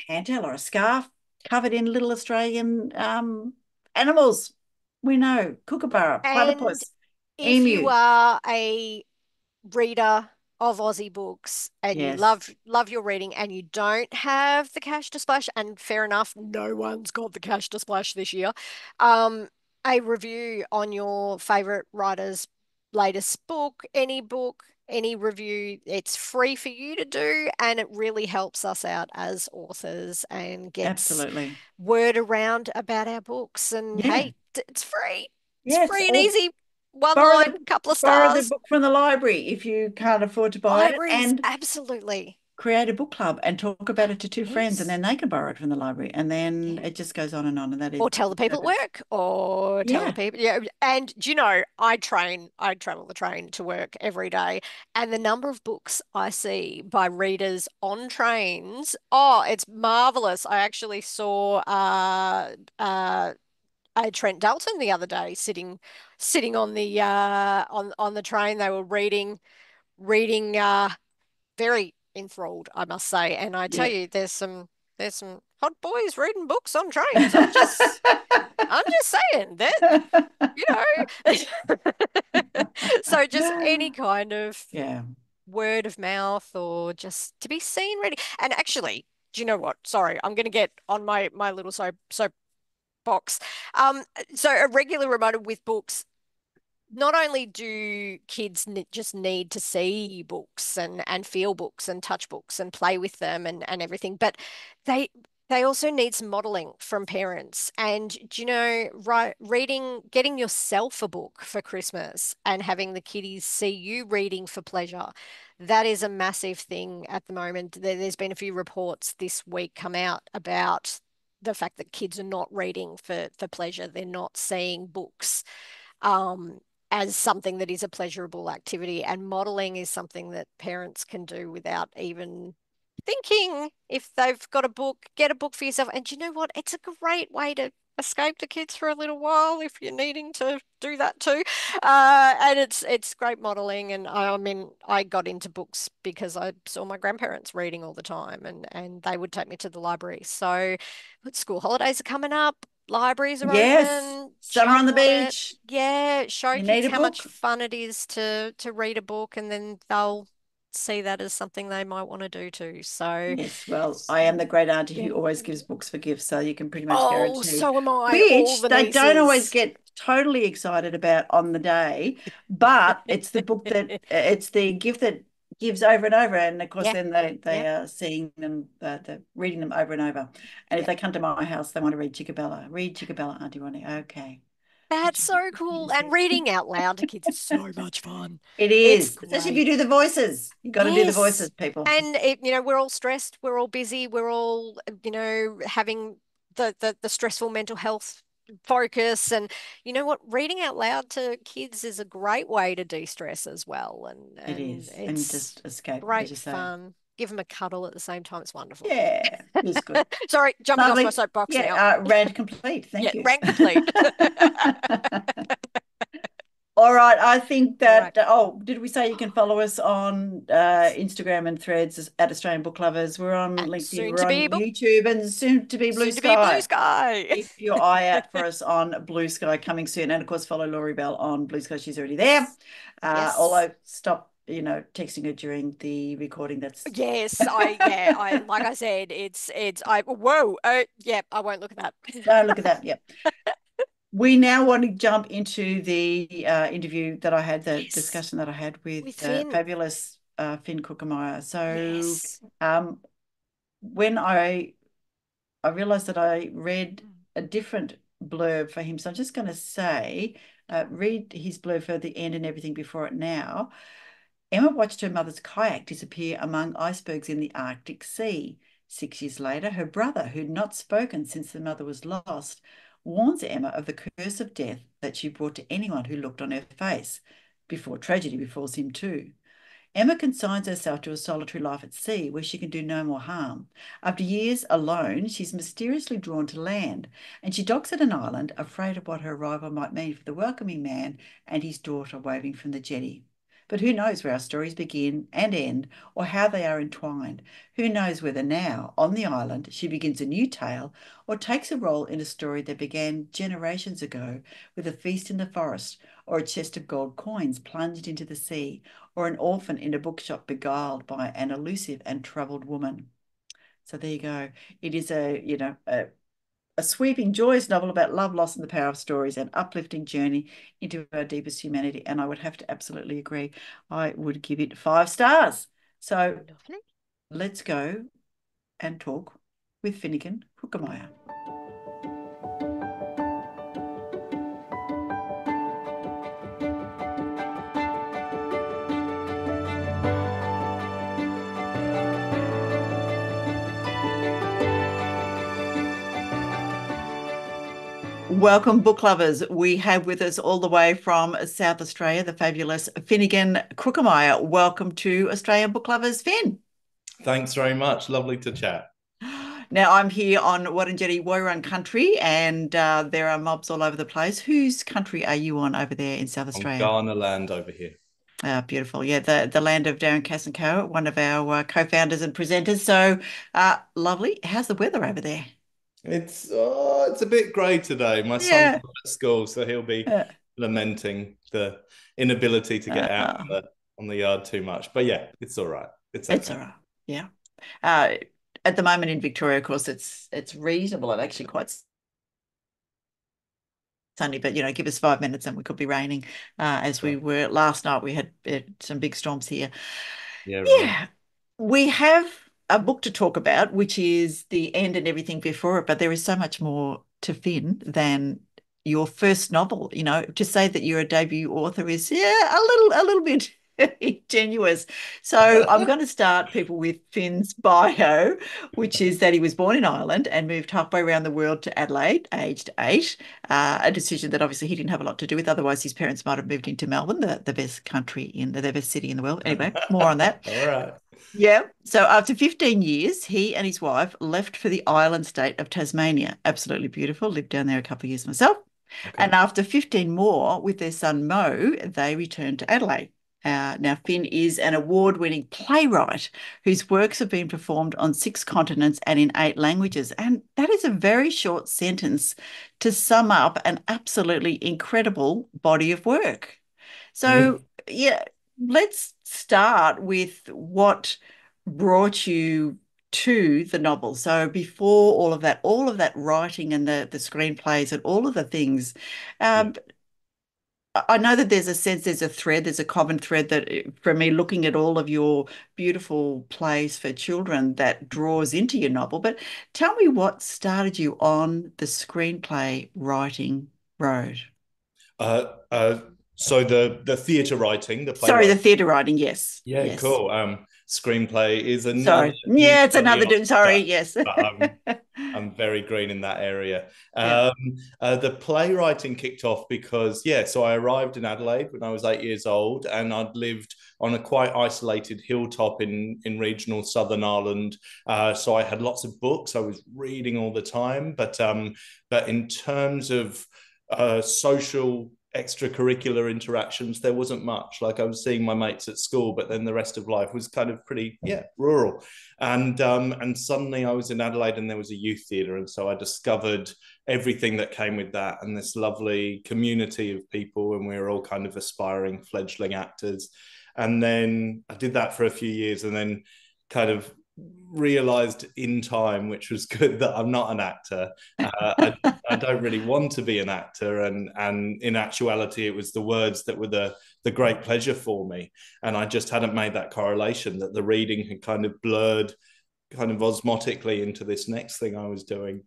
a handtail or a scarf covered in little Australian um, animals. We know kookaburra, And platypus, If emu. you are a reader of Aussie books and you love love your reading and you don't have the cash to splash, and fair enough, no one's got the cash to splash this year. Um, a review on your favorite writer's latest book, any book, any review, it's free for you to do, and it really helps us out as authors and gets Absolutely. word around about our books. And Yeah. hey, it's free. It's Yes, free and or easy. One borrow line, the- couple of Borrow the book from the library if you can't afford to buy it and absolutely. create a book club and talk about it to two friends and then they can borrow it from the library and then Yeah. it just goes on and on and that is Or tell the people at work, or tell Yeah. the people. Yeah. And do you know, I train, I travel the train to work every day, and the number of books I see by readers on trains, oh, it's marvelous. I actually saw uh uh a Trent Dalton the other day sitting sitting on the uh on on the train. They were reading reading uh very enthralled, I must say. And I tell Yeah. you, there's some there's some hot boys reading books on trains. I'm just I'm just saying that, you know. So just any kind of yeah word of mouth or just to be seen reading. And actually, do you know what? Sorry, I'm going to get on my my little soap soap box. Um, so a regular reminder with books. Not only do kids just need to see books and and feel books and touch books and play with them and and everything, but they they also need some modeling from parents. And do you know, right, reading, getting yourself a book for Christmas and having the kiddies see you reading for pleasure, that is a massive thing at the moment. There, there's been a few reports this week come out about the fact that kids are not reading for for pleasure. They're not seeing books um, as something that is a pleasurable activity, and modeling is something that parents can do without even thinking if they've got a book, get a book for yourself. And you know what? It's a great way to escape the kids for a little while if you're needing to do that too. Uh, and it's it's great modeling. And I, I mean, I got into books because I saw my grandparents reading all the time, and and they would take me to the library. So, school holidays are coming up. Libraries are yes open. summer on the jump it. beach Yeah, show You kids how much fun it is to to read a book, and then they'll see that as something they might want to do too. So, yes well I am the great auntie Yeah. who always gives books for gifts so you can pretty much oh, guarantee so am I. Which the they don't always get totally excited about on the day, but it's the book that it's the gift that gives over and over, and of course, Yeah. then they they Yeah. are seeing them, uh, they're reading them over and over. And if they come to my house, they want to read Chickabella. Read Chickabella, Auntie Ronnie. Okay, That's so cool. And reading out loud to kids is so much fun. It's especially if you do the voices. You've got to do the voices, people. And it, you know, we're all stressed, we're all busy, we're all, you know, having the the, the stressful mental health focus. And you know what? Reading out loud to kids is a great way to de-stress as well. And It and is, and just escape, great fun. Give them a cuddle at the same time. It's wonderful. Yeah, it's good. Sorry, jumping off my Lovely. soapbox now. Yeah, uh, rant complete. Thank Yeah, you. rant complete. All right, I think All right. that. Oh, did we say you can follow us on uh, Instagram and Threads at Australian Book Lovers? We're on And LinkedIn, soon we're to on YouTube, and soon to be Blue Soon to be Sky. blue sky. Keep your eye out for us on Blue Sky coming soon, and of course follow Laurie Bell on Blue Sky. She's already there. Uh, Yes. Although stop, you know, texting her during the recording. That's Yes, I yeah, I like I said, it's it's I whoa, uh, yeah, I won't look at that. No, look at that. Yep. We now want to jump into the uh, interview that I had, the Yes. discussion that I had with, With uh, fabulous uh, Finn Kruckemeyer. So, Yes. um, when I I realized that I read a different blurb for him, so I'm just going to say, uh, read his blurb for the end and everything before it now. Emma watched her mother's kayak disappear among icebergs in the Arctic Sea. Six years later, her brother, who'd not spoken since the mother was lost, warns Emma of the curse of death that she brought to anyone who looked on her face, before tragedy befalls him too. Emma consigns herself to a solitary life at sea where she can do no more harm. After years alone, she's mysteriously drawn to land, and she docks at an island, afraid of what her arrival might mean for the welcoming man and his daughter waving from the jetty. But who knows where our stories begin and end, or how they are entwined? Who knows whether now, on the island, she begins a new tale or takes a role in a story that began generations ago with a feast in the forest, or a chest of gold coins plunged into the sea, or an orphan in a bookshop beguiled by an elusive and troubled woman. So there you go. It is a, you know, a, a sweeping, joyous novel about love, loss, and the power of stories, an uplifting journey into our deepest humanity. And I would have to absolutely agree. I would give it five stars. So Lovely. let's go and talk with Finegan Kruckemeyer. Welcome, book lovers. We have with us all the way from South Australia the fabulous Finegan Kruckemeyer. Welcome to Australian Book Lovers, Finn. Thanks very much. Lovely to chat. Now, I'm here on Wurundjeri Woiwurrung country, and uh, there are mobs all over the place. Whose country are you on over there in South On Australia? Kaurna land over here. Ah, beautiful. Yeah, the, the land of Darren Cass and Co., one of our uh, co-founders and presenters. So uh, lovely. How's the weather over there? It's oh, it's a bit grey today. My son's Yeah. not at school, so he'll be Yeah. lamenting the inability to get out on Uh-uh. the, on the yard too much. But yeah, it's all right. It's It's all right. Yeah. Uh, at the moment in Victoria, of course, it's it's reasonable and actually quite sunny. But you know, give us five minutes and we could be raining, uh, as we were last night. We had uh, some big storms here. Yeah, right. Yeah, we have a book to talk about, which is the end and everything before it. But there is so much more to Finn than your first novel. You know, to say that you're a debut author is yeah a little a little bit ingenuous. So I'm going to start people with Finn's bio, which is that he was born in Ireland and moved halfway around the world to Adelaide, aged eight. Uh, a decision that obviously he didn't have a lot to do with. Otherwise, his parents might have moved into Melbourne, the, the best country in the, the best city in the world. Anyway, more on that. All right. Yeah. So after 15 years, he and his wife left for the island state of Tasmania. Absolutely beautiful. Lived down there a couple of years myself. Okay. And after 15 more with their son Mo, they returned to Adelaide. Uh, now, Finn is an award winning playwright whose works have been performed on six continents and in eight languages. And that is a very short sentence to sum up an absolutely incredible body of work. So, yeah, let's start with what brought you to the novel. So before all of that, all of that writing and the the screenplays and all of the things. Um, I know that there's a sense, there's a thread, there's a common thread that eh, for me, looking at all of your beautiful plays for children that draws into your novel. But tell me what started you on the screenplay writing road. Uh, uh, so the the theatre writing, the play. sorry, the theatre writing, yes, yeah, yes. cool. Um, screenplay is another. Sorry, yeah, it's another. Do- sorry, yes. I'm, I'm, very green in that area. Yeah. Um, uh, the playwriting kicked off because yeah, so I arrived in Adelaide when I was eight years old, and I'd lived on a quite isolated hilltop in in regional Southern Ireland. Uh, so I had lots of books. I was reading all the time, but um, but in terms of uh, social extracurricular interactions there wasn't much. Like i was seeing my mates at school but then the rest of life was kind of pretty yeah rural. And um and suddenly i was in adelaide and there was a youth theatre and so i discovered everything that came with that and this lovely community of people and we were all kind of aspiring fledgling actors. And then i did that for a few years and then kind of realized in time, which was good, that I'm not an actor. Uh, I, I, don't really want to be an actor, and and in actuality, it was the words that were the the great pleasure for me, and I just hadn't made that correlation that the reading had kind of blurred, kind of osmotically into this next thing I was doing,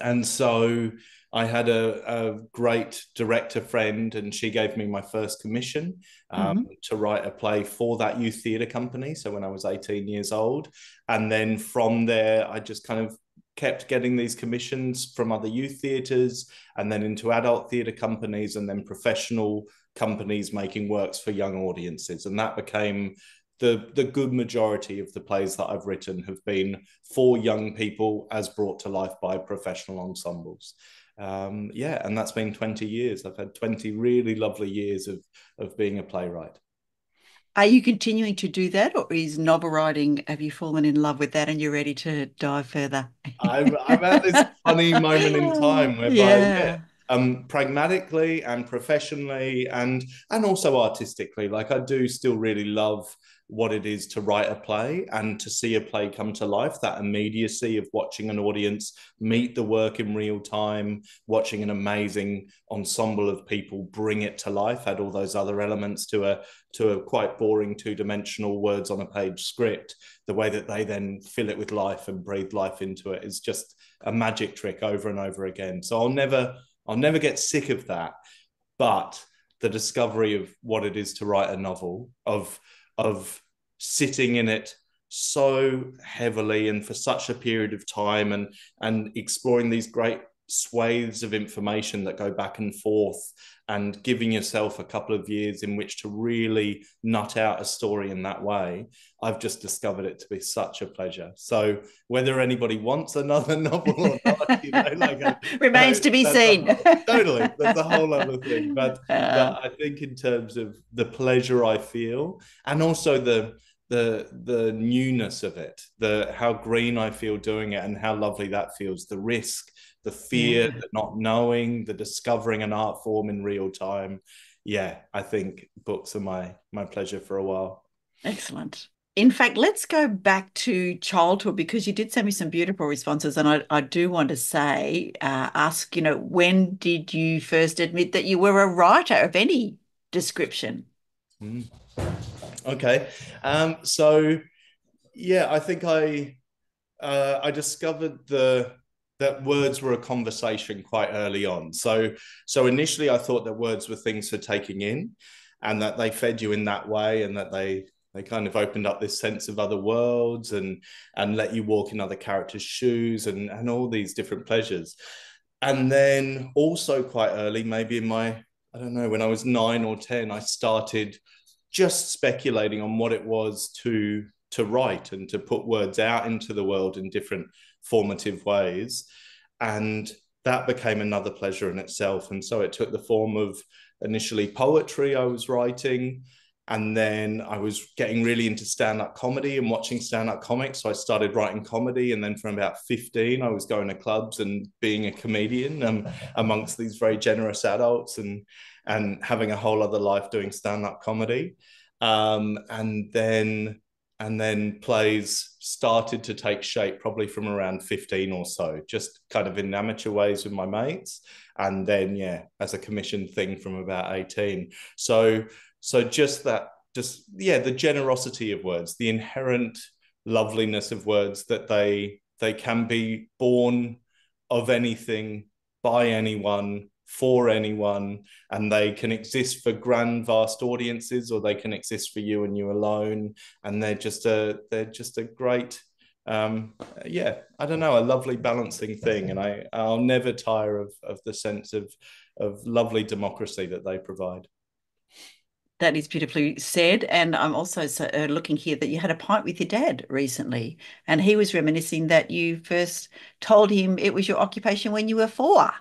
and so I had a, a, great director friend, and she gave me my first commission um, mm-hmm. to write a play for that youth theatre company. So when I was 18 years old. And then from there, I just kind of kept getting these commissions from other youth theatres and then into adult theatre companies and then professional companies making works for young audiences. And that became the the good majority of the plays that I've written have been for young people as brought to life by professional ensembles um, yeah, and that's been 20 years. I've had 20 really lovely years of, of being a playwright. Are you continuing to do that, or is novel writing? Have you fallen in love with that, and you're ready to dive further? I'm, I'm at this funny moment in time where, yeah. yeah, um, pragmatically and professionally, and and also artistically, like I do still really love what it is to write a play and to see a play come to life that immediacy of watching an audience meet the work in real time watching an amazing ensemble of people bring it to life add all those other elements to a to a quite boring two-dimensional words on a page script. The way that they then fill it with life and breathe life into it is just a magic trick over and over again. So i'll never i'll never get sick of that. But the discovery of what it is to write a novel of of sitting in it so heavily and for such a period of time and and exploring these great swathes of information that go back and forth and giving yourself a couple of years in which to really nut out a story in that way i've just discovered it to be such a pleasure. So whether anybody wants another novel or not you know, like a, remains to be seen. whole, totally that's a whole other thing. But, uh, but i think in terms of the pleasure i feel and also the the the newness of it the how green i feel doing it and how lovely that feels the risk the fear, yeah. the not knowing, the discovering an art form in real time. Yeah, I think books are my my pleasure for a while. Excellent. In fact, let's go back to childhood because you did send me some beautiful responses, and I, I do want to say, uh, ask, you know, when did you first admit that you were a writer of any description? Mm. Okay, um, so yeah, I think I uh, I discovered the that words were a conversation quite early on. So, so initially, I thought that words were things for taking in, and that they fed you in that way, and that they they kind of opened up this sense of other worlds and and let you walk in other characters' shoes and and all these different pleasures. And then also quite early, maybe in my I don't know when I was nine or ten, I started just speculating on what it was to to write and to put words out into the world in different formative ways. And that became another pleasure in itself. And so it took the form of initially poetry I was writing. And then I was getting really into stand up comedy and watching stand up comics. So I started writing comedy. And then from about 15, I was going to clubs and being a comedian um, amongst these very generous adults and, and having a whole other life doing stand up comedy. Um, and then and then plays started to take shape probably from around 15 or so, just kind of in amateur ways with my mates. And then, yeah, as a commissioned thing from about 18. So, so just that, just, yeah, the generosity of words, the inherent loveliness of words that they, they can be born of anything by anyone for anyone and they can exist for grand vast audiences or they can exist for you and you alone and they're just a they're just a great um yeah i don't know a lovely balancing thing and i i'll never tire of of the sense of of lovely democracy that they provide that is beautifully said. And I'm also so, uh, looking here that you had a pint with your dad recently, and he was reminiscing that you first told him it was your occupation when you were four.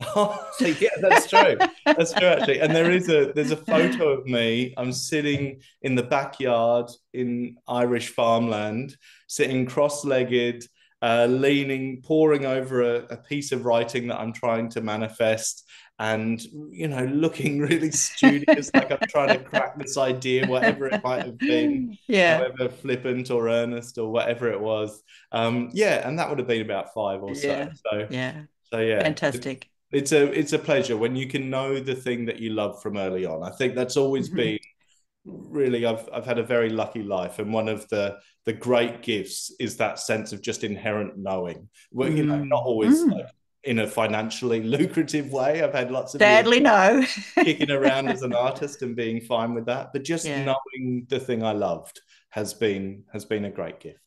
Oh, yeah, that's true. that's true, actually. And there is a there's a photo of me. I'm sitting in the backyard in Irish farmland, sitting cross-legged, uh, leaning, poring over a, a piece of writing that I'm trying to manifest, and you know, looking really studious, like I'm trying to crack this idea, whatever it might have been, yeah, however flippant or earnest or whatever it was. Um, yeah, and that would have been about five or so. Yeah. So yeah, so yeah, fantastic it's a it's a pleasure when you can know the thing that you love from early on. I think that's always mm-hmm. been really I've I've had a very lucky life, and one of the the great gifts is that sense of just inherent knowing. Well, you know, not always mm. like in a financially lucrative way. I've had lots of sadly no kicking around as an artist and being fine with that, but just yeah. knowing the thing I loved has been has been a great gift.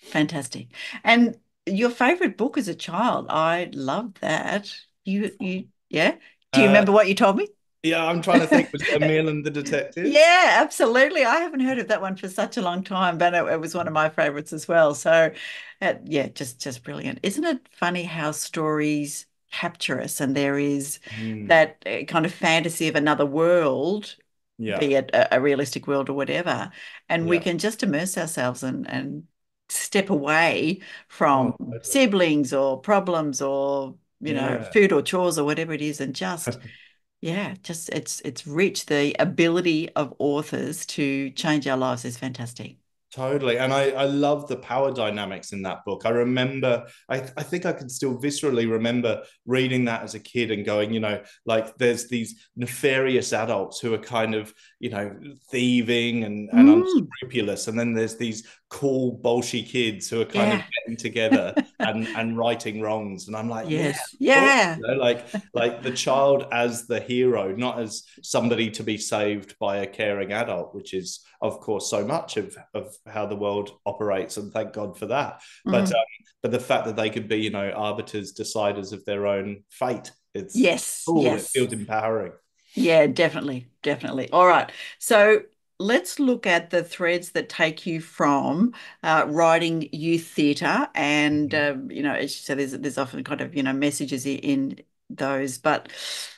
Fantastic, and your favorite book as a child, I loved that. You, you, yeah. Do you uh, remember what you told me? Yeah, I'm trying to think. Was Emil and the Detective? yeah, absolutely. I haven't heard of that one for such a long time, but it, it was one of my favorites as well. So, uh, yeah, just just brilliant. Isn't it funny how stories capture us, and there is mm. that uh, kind of fantasy of another world, yeah. be it a, a realistic world or whatever, and yeah. we can just immerse ourselves and and step away from oh, siblings or problems or you know, yeah. food or chores or whatever it is, and just yeah, just it's it's rich. The ability of authors to change our lives is fantastic. Totally. And I, I love the power dynamics in that book. I remember, I, I think I can still viscerally remember reading that as a kid and going, you know, like there's these nefarious adults who are kind of, you know, thieving and, and mm. unscrupulous. And then there's these cool, bolshy kids who are kind yeah. of getting together and, and righting wrongs. And I'm like, yes, yeah. You know, like, like the child as the hero, not as somebody to be saved by a caring adult, which is, of course, so much of, of how the world operates, and thank God for that. Mm-hmm. But um, but the fact that they could be, you know, arbiters, deciders of their own fate, it's yes, cool. yes. it feels empowering. Yeah, definitely, definitely. All right, so let's look at the threads that take you from uh, writing youth theatre and mm-hmm. uh, you know as you said there's, there's often kind of you know messages in those but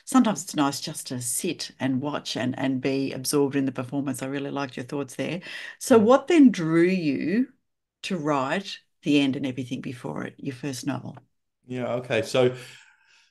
sometimes it's nice just to sit and watch and and be absorbed in the performance i really liked your thoughts there so mm. what then drew you to write the end and everything before it your first novel yeah okay so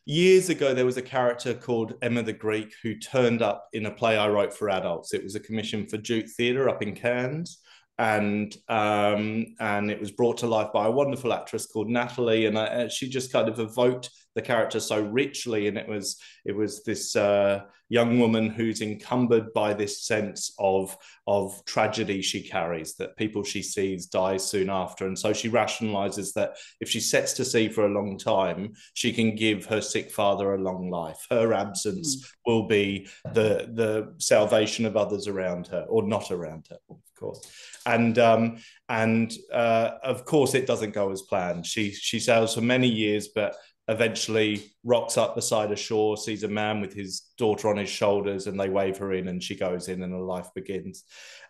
years ago there was a character called emma the greek who turned up in a play i wrote for adults. It was a commission for JUTE theatre up in cairns. And um, and it was brought to life by a wonderful actress called Natalie, and I, she just kind of evoked the character so richly, and it was it was this uh, young woman who's encumbered by this sense of of tragedy she carries that people she sees die soon after, and so she rationalizes that if she sets to sea for a long time, she can give her sick father a long life. Her absence mm. will be the the salvation of others around her, or not around her, of course, and um, and uh, of course it doesn't go as planned. She she sails for many years, but eventually rocks up beside a shore, sees a man with his daughter on his shoulders, and they wave her in, and she goes in, and her life begins.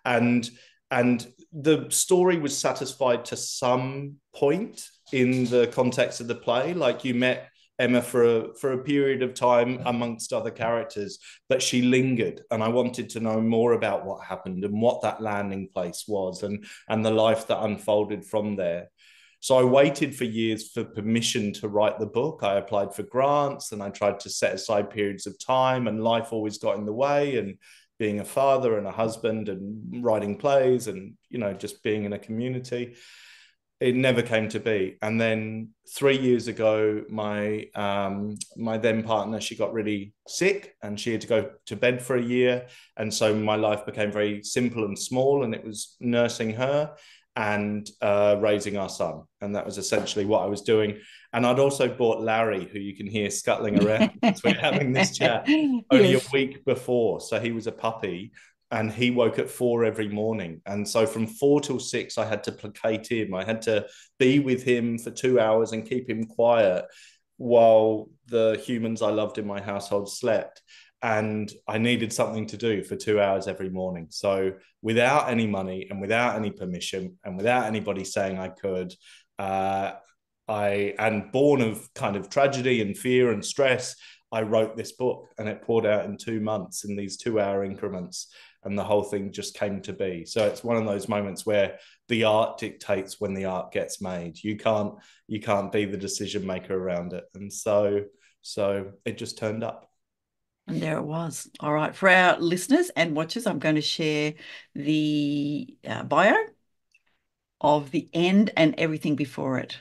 And and the story was satisfied to some point in the context of the play. Like you met Emma for a, for a period of time amongst other characters, but she lingered, and I wanted to know more about what happened and what that landing place was, and and the life that unfolded from there. So I waited for years for permission to write the book. I applied for grants and I tried to set aside periods of time, and life always got in the way. And being a father and a husband and writing plays and you know just being in a community it never came to be and then three years ago my um, my then partner she got really sick and she had to go to bed for a year and so my life became very simple and small and it was nursing her and uh, raising our son and that was essentially what i was doing and i'd also bought larry who you can hear scuttling around as we're having this chat only yes. a week before so he was a puppy and he woke at four every morning. And so from four till six, I had to placate him. I had to be with him for two hours and keep him quiet while the humans I loved in my household slept. And I needed something to do for two hours every morning. So without any money and without any permission and without anybody saying I could, uh, I and born of kind of tragedy and fear and stress, I wrote this book and it poured out in two months in these two hour increments and the whole thing just came to be. So it's one of those moments where the art dictates when the art gets made. You can't you can't be the decision maker around it, and so so it just turned up. And there it was. All right, for our listeners and watchers, I'm going to share the uh, bio of the end and everything before it.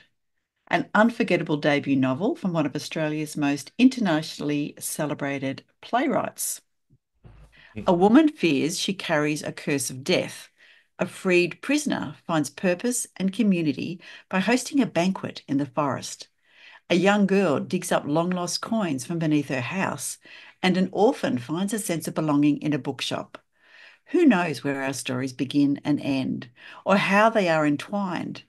An unforgettable debut novel from one of Australia's most internationally celebrated playwrights. A woman fears she carries a curse of death. A freed prisoner finds purpose and community by hosting a banquet in the forest. A young girl digs up long lost coins from beneath her house, and an orphan finds a sense of belonging in a bookshop. Who knows where our stories begin and end, or how they are entwined?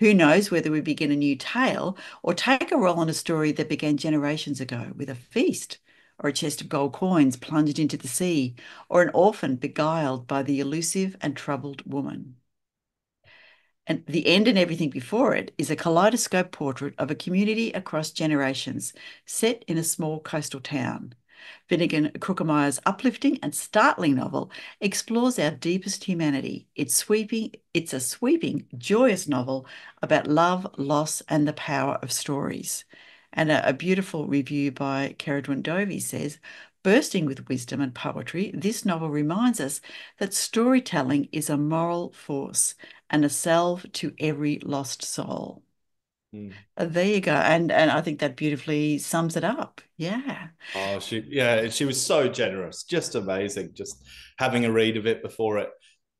Who knows whether we begin a new tale or take a role in a story that began generations ago with a feast or a chest of gold coins plunged into the sea, or an orphan beguiled by the elusive and troubled woman. And the end and everything before it is a kaleidoscope portrait of a community across generations set in a small coastal town. Finegan Kruckemeyer's uplifting and startling novel explores our deepest humanity. It's sweeping, it's a sweeping, joyous novel about love, loss, and the power of stories. And a, a beautiful review by Ceridwen Dovey says, bursting with wisdom and poetry, this novel reminds us that storytelling is a moral force and a salve to every lost soul. Mm. Uh, there you go, and and I think that beautifully sums it up. Yeah. Oh, she yeah, she was so generous, just amazing. Just having a read of it before it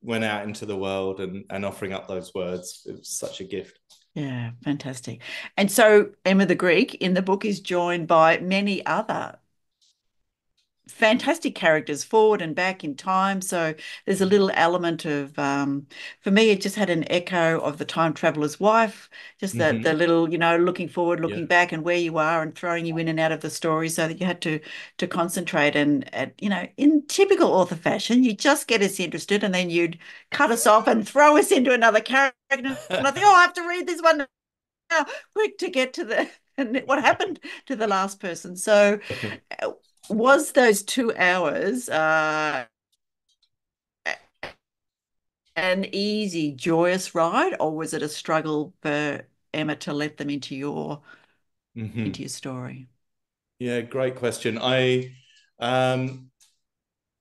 went out into the world and and offering up those words, it was such a gift. Yeah, fantastic. And so Emma the Greek in the book is joined by many other fantastic characters forward and back in time. So there's a little element of, um, for me, it just had an echo of the time traveler's wife, just that mm-hmm. the little, you know, looking forward, looking yeah. back, and where you are, and throwing you in and out of the story, so that you had to to concentrate. And at, you know, in typical author fashion, you just get us interested, and then you'd cut us off and throw us into another character. And I think, oh, I have to read this one now, quick to get to the and what happened to the last person. So was those two hours uh, an easy, joyous ride, or was it a struggle for Emma to let them into your mm-hmm. into your story? Yeah, great question. I um,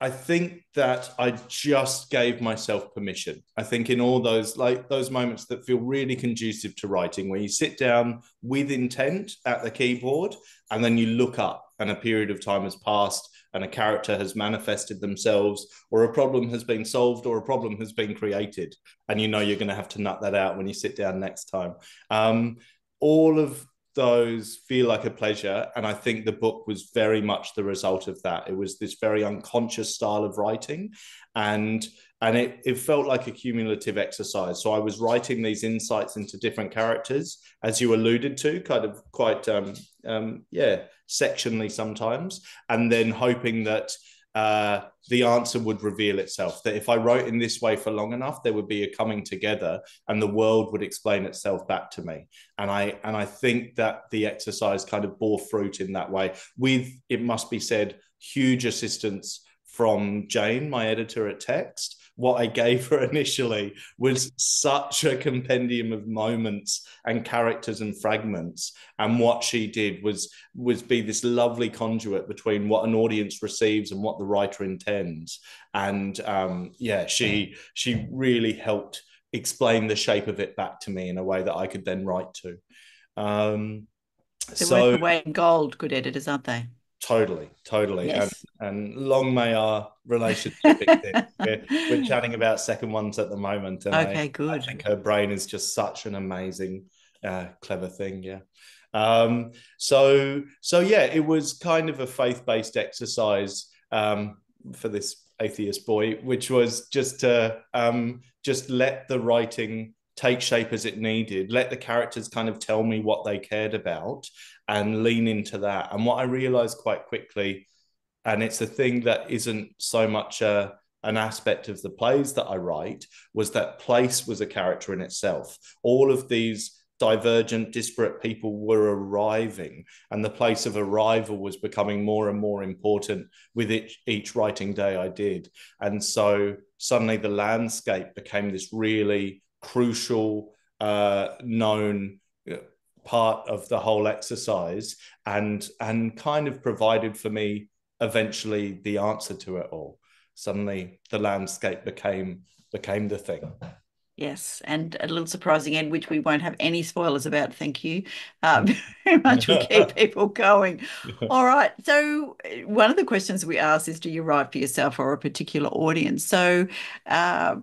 I think that I just gave myself permission. I think in all those like those moments that feel really conducive to writing, where you sit down with intent at the keyboard and then you look up and a period of time has passed and a character has manifested themselves or a problem has been solved or a problem has been created. And you know you're going to have to nut that out when you sit down next time. Um, all of those feel like a pleasure and i think the book was very much the result of that. It was this very unconscious style of writing and and it, it felt like a cumulative exercise so i was writing these insights into different characters as you alluded to kind of quite um, um yeah sectionally sometimes and then hoping that uh, the answer would reveal itself. That if I wrote in this way for long enough, there would be a coming together, and the world would explain itself back to me. And I and I think that the exercise kind of bore fruit in that way. With it must be said, huge assistance from Jane, my editor at Text, what I gave her initially was such a compendium of moments and characters and fragments. And what she did was was be this lovely conduit between what an audience receives and what the writer intends. And um, yeah, she she really helped explain the shape of it back to me in a way that I could then write to. Um, They're so, worth the weight in gold, good editors, aren't they? Totally, totally. Yes. And, and long may our relationship we're, we're, chatting about second ones at the moment. And okay, I, good. I think her brain is just such an amazing, uh, clever thing. Yeah. Um, so, so yeah, it was kind of a faith based exercise um, for this atheist boy, which was just to um, just let the writing take shape as it needed, let the characters kind of tell me what they cared about and lean into that. And what I realized quite quickly, and it's a thing that isn't so much a, an aspect of the plays that I write, was that place was a character in itself. All of these divergent, disparate people were arriving, and the place of arrival was becoming more and more important with each, each writing day I did. And so suddenly the landscape became this really crucial, uh, known part of the whole exercise, and and kind of provided for me eventually the answer to it all. Suddenly, the landscape became became the thing. Yes, and a little surprising end, which we won't have any spoilers about. Thank you uh, very much. We'll keep people going. All right. So, uh, one of the questions we ask is Do you write for yourself or a particular audience? So, uh,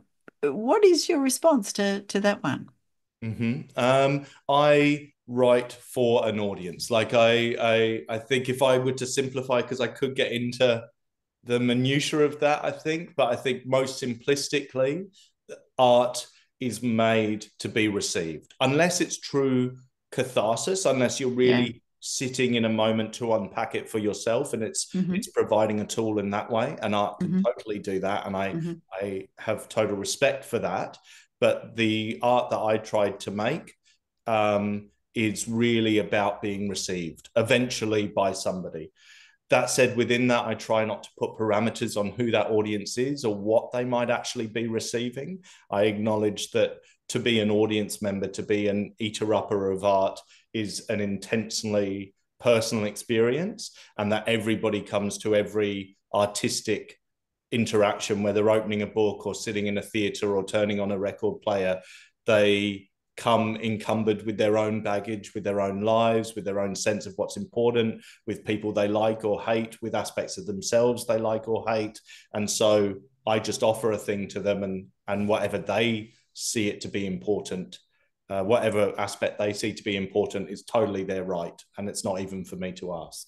what is your response to, to that one? Mm-hmm. Um, I write for an audience. Like, I, I, I think if I were to simplify, because I could get into the minutiae of that, I think, but I think most simplistically, art is made to be received, unless it's true catharsis, unless you're really yeah. Sitting in a moment to unpack it for yourself, and it's mm-hmm. it's providing a tool in that way. And art can mm-hmm. totally do that, and I mm-hmm. I have total respect for that. But the art that I tried to make um, is really about being received eventually by somebody. That said, within that, I try not to put parameters on who that audience is or what they might actually be receiving. I acknowledge that to be an audience member, to be an eater upper of art, is an intensely personal experience, and that everybody comes to every artistic interaction, whether opening a book or sitting in a theatre or turning on a record player, they come encumbered with their own baggage, with their own lives, with their own sense of what's important, with people they like or hate, with aspects of themselves they like or hate. And so I just offer a thing to them and and whatever they see it to be important, uh, whatever aspect they see to be important is totally their right. And it's not even for me to ask.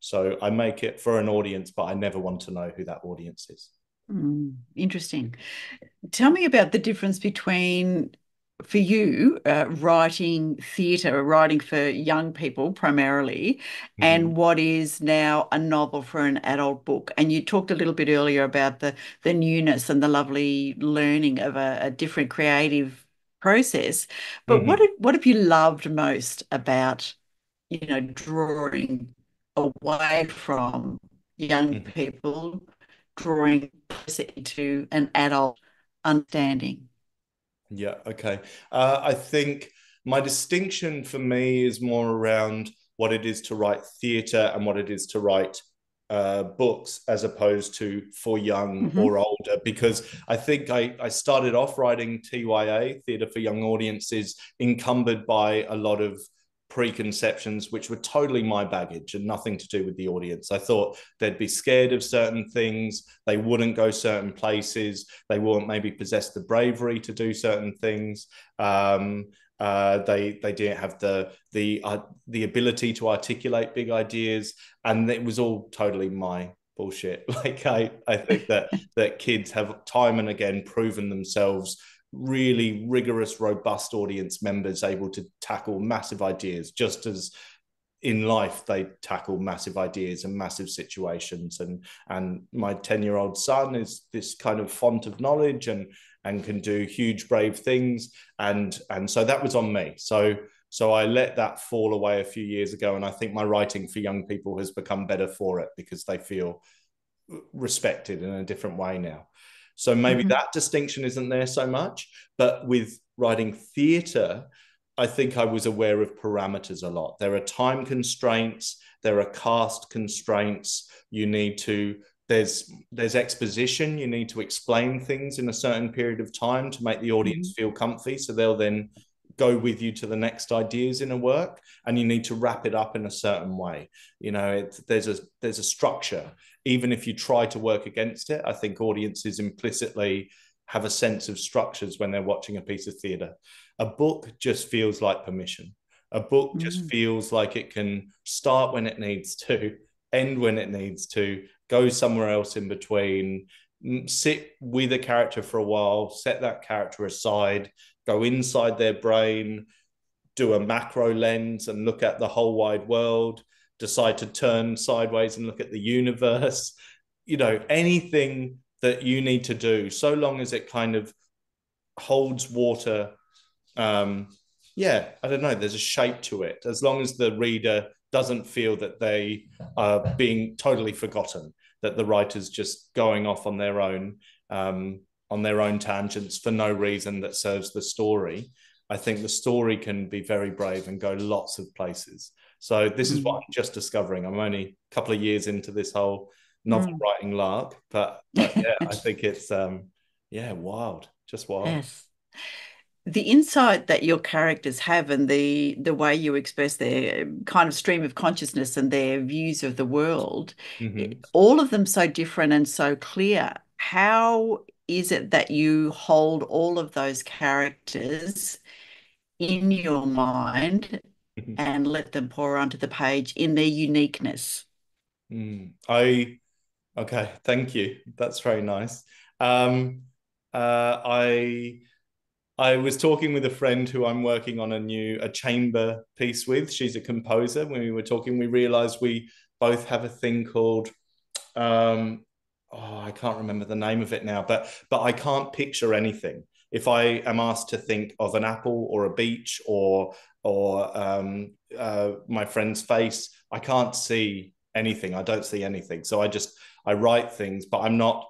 So I make it for an audience, but I never want to know who that audience is. Mm, interesting. Tell me about the difference between for you, uh, writing theatre, writing for young people primarily, mm-hmm. and what is now a novel for an adult book. And you talked a little bit earlier about the the newness and the lovely learning of a, a different creative process. But mm-hmm. what have, what have you loved most about, you know, drawing away from young mm-hmm. people, drawing into an adult understanding? Yeah, okay. Uh, I think my distinction for me is more around what it is to write theatre and what it is to write uh, books as opposed to for young mm-hmm. or older because I think I, I started off writing TYA, theatre for young audiences, encumbered by a lot of preconceptions which were totally my baggage and nothing to do with the audience. I thought they'd be scared of certain things, they wouldn't go certain places, they wouldn't maybe possess the bravery to do certain things. Um, uh, they they didn't have the the uh, the ability to articulate big ideas, and it was all totally my bullshit. Like I I think that that kids have time and again proven themselves really rigorous, robust audience members able to tackle massive ideas, just as in life they tackle massive ideas and massive situations. And and my ten year old son is this kind of font of knowledge and and can do huge brave things. And and so that was on me. So so I let that fall away a few years ago, and I think my writing for young people has become better for it because they feel respected in a different way now. So maybe mm-hmm. that distinction isn't there so much. But with writing theatre, I think I was aware of parameters a lot. There are time constraints, there are cast constraints. You need to there's there's exposition. You need to explain things in a certain period of time to make the audience mm-hmm. feel comfy. So they'll then go with you to the next ideas in a work and you need to wrap it up in a certain way you know it, there's a there's a structure even if you try to work against it i think audiences implicitly have a sense of structures when they're watching a piece of theatre a book just feels like permission. A book just mm. feels like it can start when it needs to end when it needs to go somewhere else in between sit with a character for a while set that character aside go inside their brain, do a macro lens and look at the whole wide world, decide to turn sideways and look at the universe, you know, anything that you need to do, so long as it kind of holds water. Um, yeah, I don't know, there's a shape to it, as long as the reader doesn't feel that they are being totally forgotten, that the writer's just going off on their own. Um, on their own tangents for no reason that serves the story. I think the story can be very brave and go lots of places. So this is what mm. I'm just discovering. I'm only a couple of years into this whole novel mm. writing lark, but, but yeah, I think it's um yeah, wild, just wild. Yes. The insight that your characters have and the the way you express their kind of stream of consciousness and their views of the world, mm-hmm. all of them so different and so clear. How is it that you hold all of those characters in your mind mm-hmm. and let them pour onto the page in their uniqueness? Mm, I okay, thank you. That's very nice. Um, uh, I I was talking with a friend who I'm working on a new a chamber piece with. She's a composer. When we were talking, we realized we both have a thing called um, oh, I can't remember the name of it now, but but I can't picture anything. If I am asked to think of an apple or a beach or or um, uh, my friend's face, I can't see anything. I don't see anything. So I just I write things, but I'm not.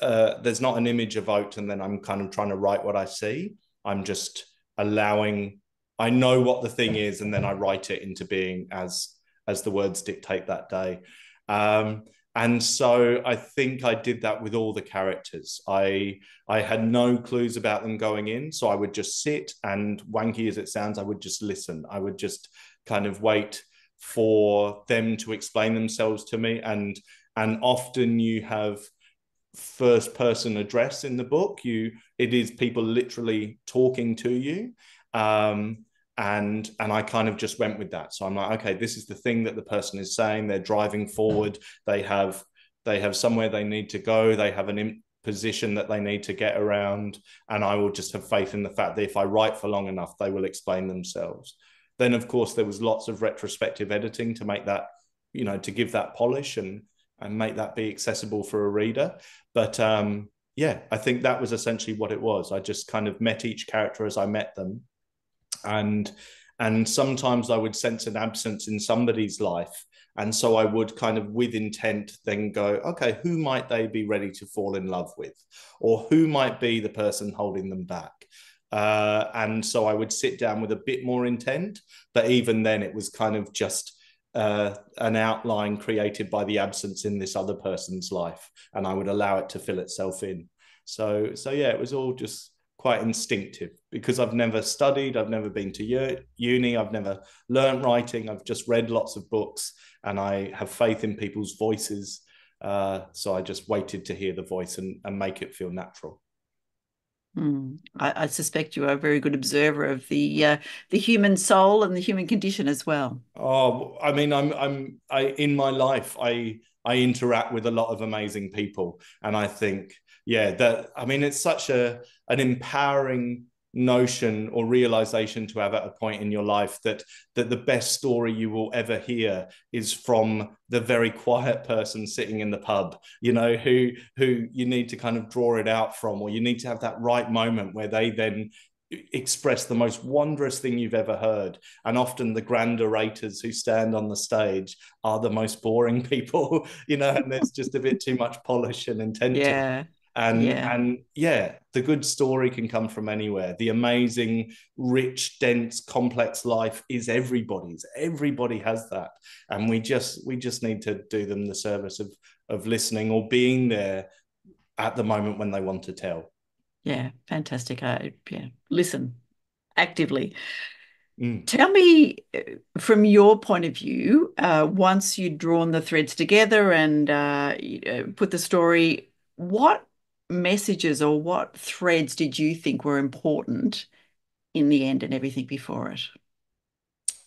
Uh, there's not an image evoked, and then I'm kind of trying to write what I see. I'm just allowing. I know what the thing is, and then I write it into being as as the words dictate that day. Um, and so I think I did that with all the characters. I I had no clues about them going in, so I would just sit and wanky as it sounds, I would just listen. I would just kind of wait for them to explain themselves to me, and and often you have first person address in the book. You it is people literally talking to you. Um, and and I kind of just went with that. So I'm like, okay, this is the thing that the person is saying. They're driving forward. They have they have somewhere they need to go. They have an position that they need to get around, and I will just have faith in the fact that if I write for long enough, they will explain themselves. Then, of course, there was lots of retrospective editing to make that, you know, to give that polish and and make that be accessible for a reader. But um, yeah, I think that was essentially what it was. I just kind of met each character as I met them and and sometimes I would sense an absence in somebody's life. And so I would kind of, with intent, then go, okay, who might they be ready to fall in love with? Or who might be the person holding them back? Uh, and so I would sit down with a bit more intent. But even then, it was kind of just uh, an outline created by the absence in this other person's life. And I would allow it to fill itself in. So, so yeah, it was all just quite instinctive because I've never studied, I've never been to uni, I've never learned writing, I've just read lots of books and I have faith in people's voices. Uh, so I just waited to hear the voice and, and make it feel natural. Mm. I, I, suspect you are a very good observer of the uh, the human soul and the human condition as well. Oh, I mean, I'm I'm I in my life I I interact with a lot of amazing people, and I think yeah, that I mean, it's such a an empowering notion or realization to have at a point in your life that that the best story you will ever hear is from the very quiet person sitting in the pub you know who who you need to kind of draw it out from or you need to have that right moment where they then express the most wondrous thing you've ever heard. And often the grand orators who stand on the stage are the most boring people you know and there's just a bit too much polish and intention yeah and Yeah. and yeah the good story can come from anywhere the amazing rich dense complex life is everybody's everybody has that and we just we just need to do them the service of of listening or being there at the moment when they want to tell Yeah, fantastic. I, yeah, listen actively. Mm. Tell me, uh, from your point of view, uh, once you'd drawn the threads together and uh, uh, put the story, what messages or what threads did you think were important in the end and everything before it?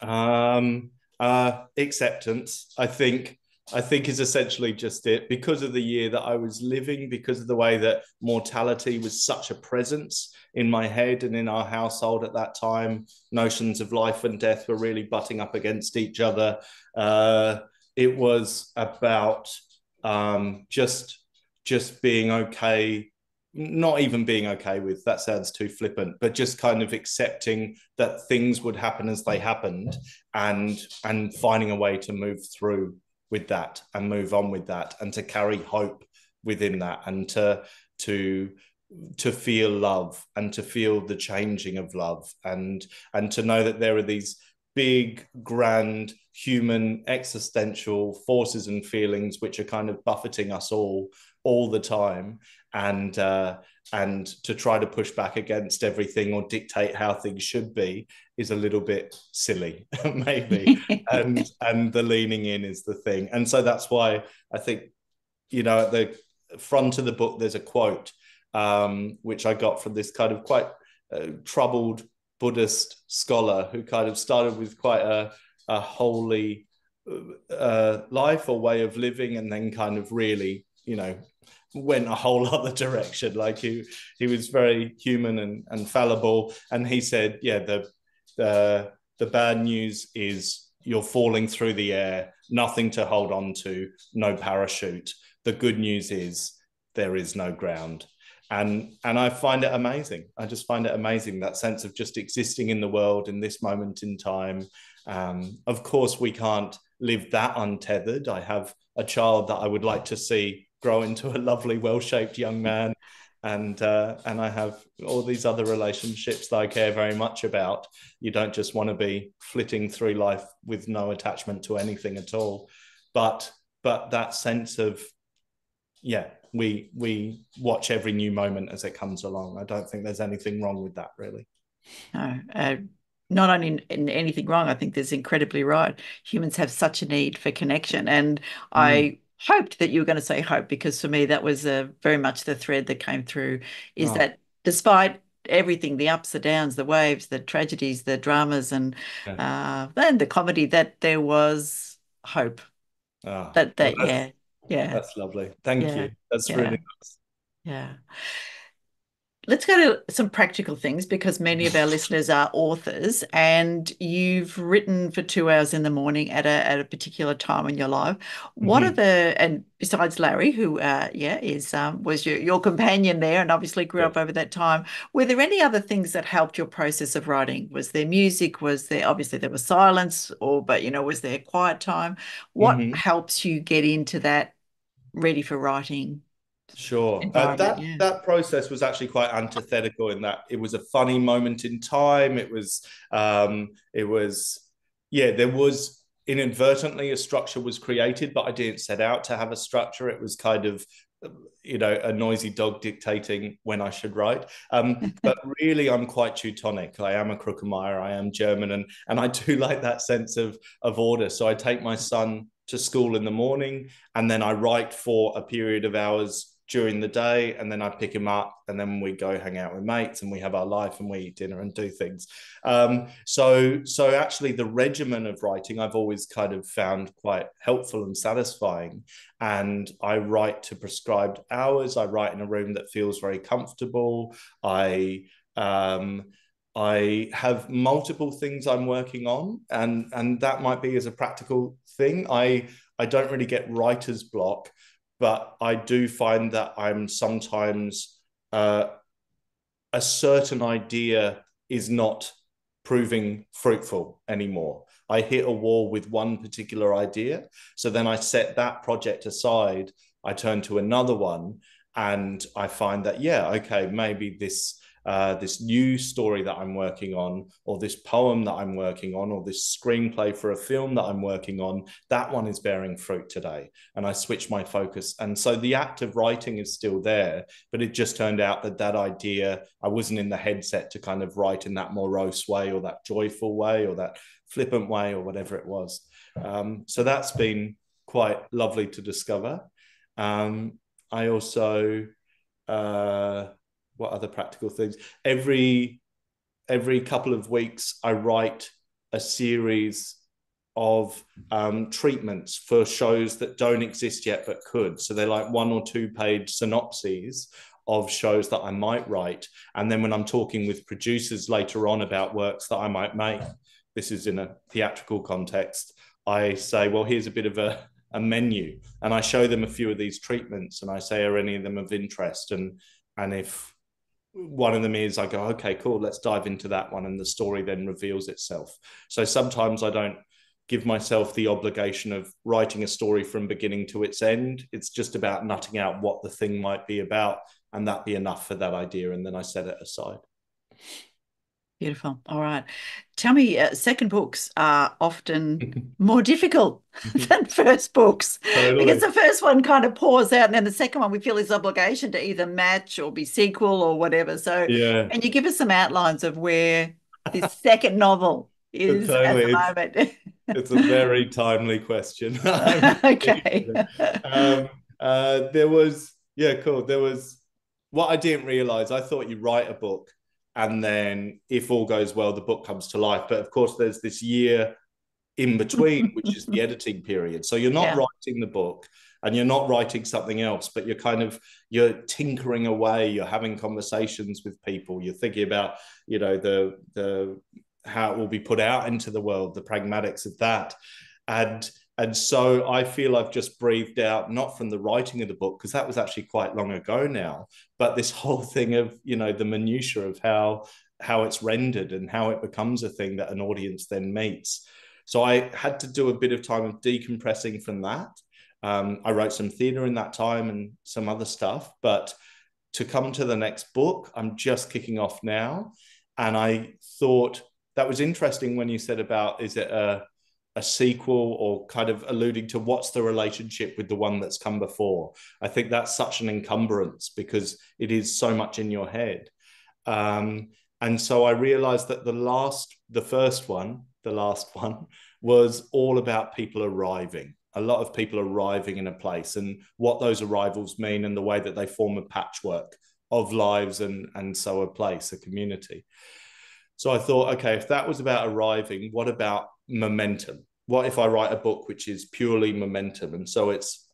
Um, uh, acceptance, I think, I think is essentially just it. Because of the year that I was living, because of the way that mortality was such a presence in my head and in our household at that time, notions of life and death were really butting up against each other. Uh, it was about um, just just being okay not even being okay with that sounds too flippant but just kind of accepting that things would happen as they happened and and finding a way to move through with that and move on with that and to carry hope within that and to to to feel love and to feel the changing of love and and to know that there are these big grand human existential forces and feelings which are kind of buffeting us all all the time and uh, and to try to push back against everything or dictate how things should be is a little bit silly maybe. And and the leaning in is the thing. And so that's why i think you know at the front of the book there's a quote um, which i got from this kind of quite uh, troubled buddhist scholar who kind of started with quite a, a holy uh, life or way of living and then kind of really you know went a whole other direction. Like he he was very human and, and fallible. And he said yeah the the the bad news is you're falling through the air nothing to hold on to no parachute. The good news is there is no ground. And and i find it amazing. I just find it amazing that sense of just existing in the world in this moment in time. Um, of course we can't live that untethered. I have a child that i would like to see grow into a lovely well-shaped young man and uh, and I have all these other relationships that I care very much about. You don't just want to be flitting through life with no attachment to anything at all, but but that sense of yeah, we we watch every new moment as it comes along. I don't think there's anything wrong with that really. No, uh, not only in, in anything wrong, I think there's incredibly right. Humans have such a need for connection, and I hoped that you were going to say hope because for me that was uh, very much the thread that came through. Is Oh. that despite everything, the ups, the downs, the waves, the tragedies, the dramas, and uh, and the comedy, that there was hope. Ah, That that well, yeah, yeah, that's lovely. Thank Yeah, you. That's yeah. really nice. yeah. Let's go to some practical things because many of our listeners are authors, and you've written for two hours in the morning at a at a particular time in your life. What are Mhm. the and besides Larry, who uh, yeah is um, was your your companion there, and obviously grew Yeah. up over that time. Were there any other things that helped your process of writing? Was there music? Was there obviously there was silence, or but you know was there quiet time? What Mhm. helps you get into that ready for writing? Sure. Uh, that yeah. that process was actually quite antithetical in that it was a funny moment in time. It was um, it was yeah, there was inadvertently a structure was created, but I didn't set out to have a structure. It was kind of you know a noisy dog dictating when I should write. Um, but really, I'm quite Teutonic. I am a Kruckemeyer. I am German, and and I do like that sense of of order. So I take my son to school in the morning, and then I write for a period of hours during the day and then I pick him up and then we go hang out with mates and we have our life and we eat dinner and do things. Um, so so actually the regimen of writing I've always kind of found quite helpful and satisfying. And I write to prescribed hours. I write in a room that feels very comfortable. I um, I have multiple things I'm working on, and and that might be as a practical thing. I I don't really get writer's block, but I do find that I'm sometimes uh, a certain idea is not proving fruitful anymore. I hit a wall with one particular idea, so then I set that project aside. I turn to another one, and I find that yeah, okay, maybe this uh, this new story that I'm working on, or this poem that I'm working on, or this screenplay for a film that I'm working on, that one is bearing fruit today. And I switch my focus. And so the act of writing is still there, but it just turned out that that idea, I wasn't in the headset to kind of write in that morose way, or that joyful way, or that flippant way, or whatever it was. Um, so that's been quite lovely to discover. Um, I also, uh, what other practical things? Every every couple of weeks, I write a series of um, treatments for shows that don't exist yet but could. So they're like one or two page synopses of shows that I might write. And then when I'm talking with producers later on about works that I might make, this is in a theatrical context, I say, well, here's a bit of a, a menu. And I show them a few of these treatments and I say, are any of them of interest? And and if one of them is I go, okay, cool, let's dive into that one. And the story then reveals itself. So sometimes I don't give myself the obligation of writing a story from beginning to its end. It's just about nutting out what the thing might be about, and that be enough for that idea. And then I set it aside. Beautiful. All right. Tell me, uh, second books are often more difficult than first books totally. because the first one kind of pours out, and then the second one we feel is obligation to either match or be sequel or whatever. So, yeah. And you give us some outlines of where this second novel is totally. at the moment. it's a very timely question. okay. um, uh, there was, yeah, cool. There was what I didn't realize. I thought you write a book and then if all goes well the book comes to life. But of course there's this year in between which is the editing period. So you're not yeah. writing the book and you're not writing something else but you're kind of you're tinkering away you're having conversations with people you're thinking about you know the the how it will be put out into the world the pragmatics of that. And and so I feel I've just breathed out, not from the writing of the book, because that was actually quite long ago now, but this whole thing of, you know, the minutiae of how how it's rendered and how it becomes a thing that an audience then meets. So I had to do a bit of time of decompressing from that. Um, I wrote some theatre in that time and some other stuff, but to come to the next book, I'm just kicking off now. And I thought that was interesting when you said about is it a a sequel or kind of alluding to what's the relationship with the one that's come before. I think that's such an encumbrance because it is so much in your head. Um, and so I realized that the last, the first one, the last one was all about people arriving. A lot of people arriving in a place and what those arrivals mean and the way that they form a patchwork of lives and, and so a place, a community. So I thought, okay, if that was about arriving, what about momentum. What if I write a book which is purely momentum? And so it's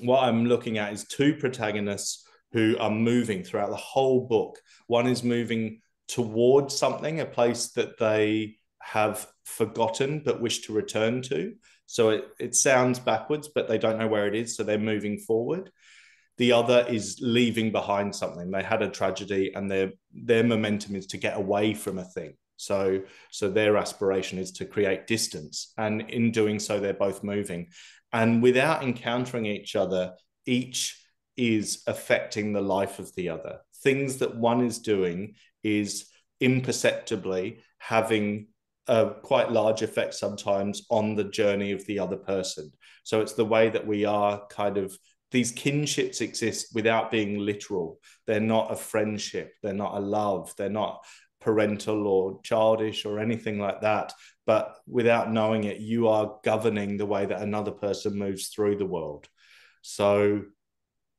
what I'm looking at is two protagonists who are moving throughout the whole book. One is moving towards something, a place that they have forgotten but wish to return to. So it, it sounds backwards, but they don't know where it is. So they're moving forward. The other is leaving behind something. They had a tragedy and their their momentum is to get away from a thing. So, so their aspiration is to create distance, and in doing so, they're both moving, and without encountering each other, each is affecting the life of the other. Things that one is doing is imperceptibly having a quite large effect sometimes on the journey of the other person. So it's the way that we are kind of these kinships exist without being literal. They're not a friendship, they're not a love, they're not parental or childish or anything like that. But without knowing it, you are governing the way that another person moves through the world. So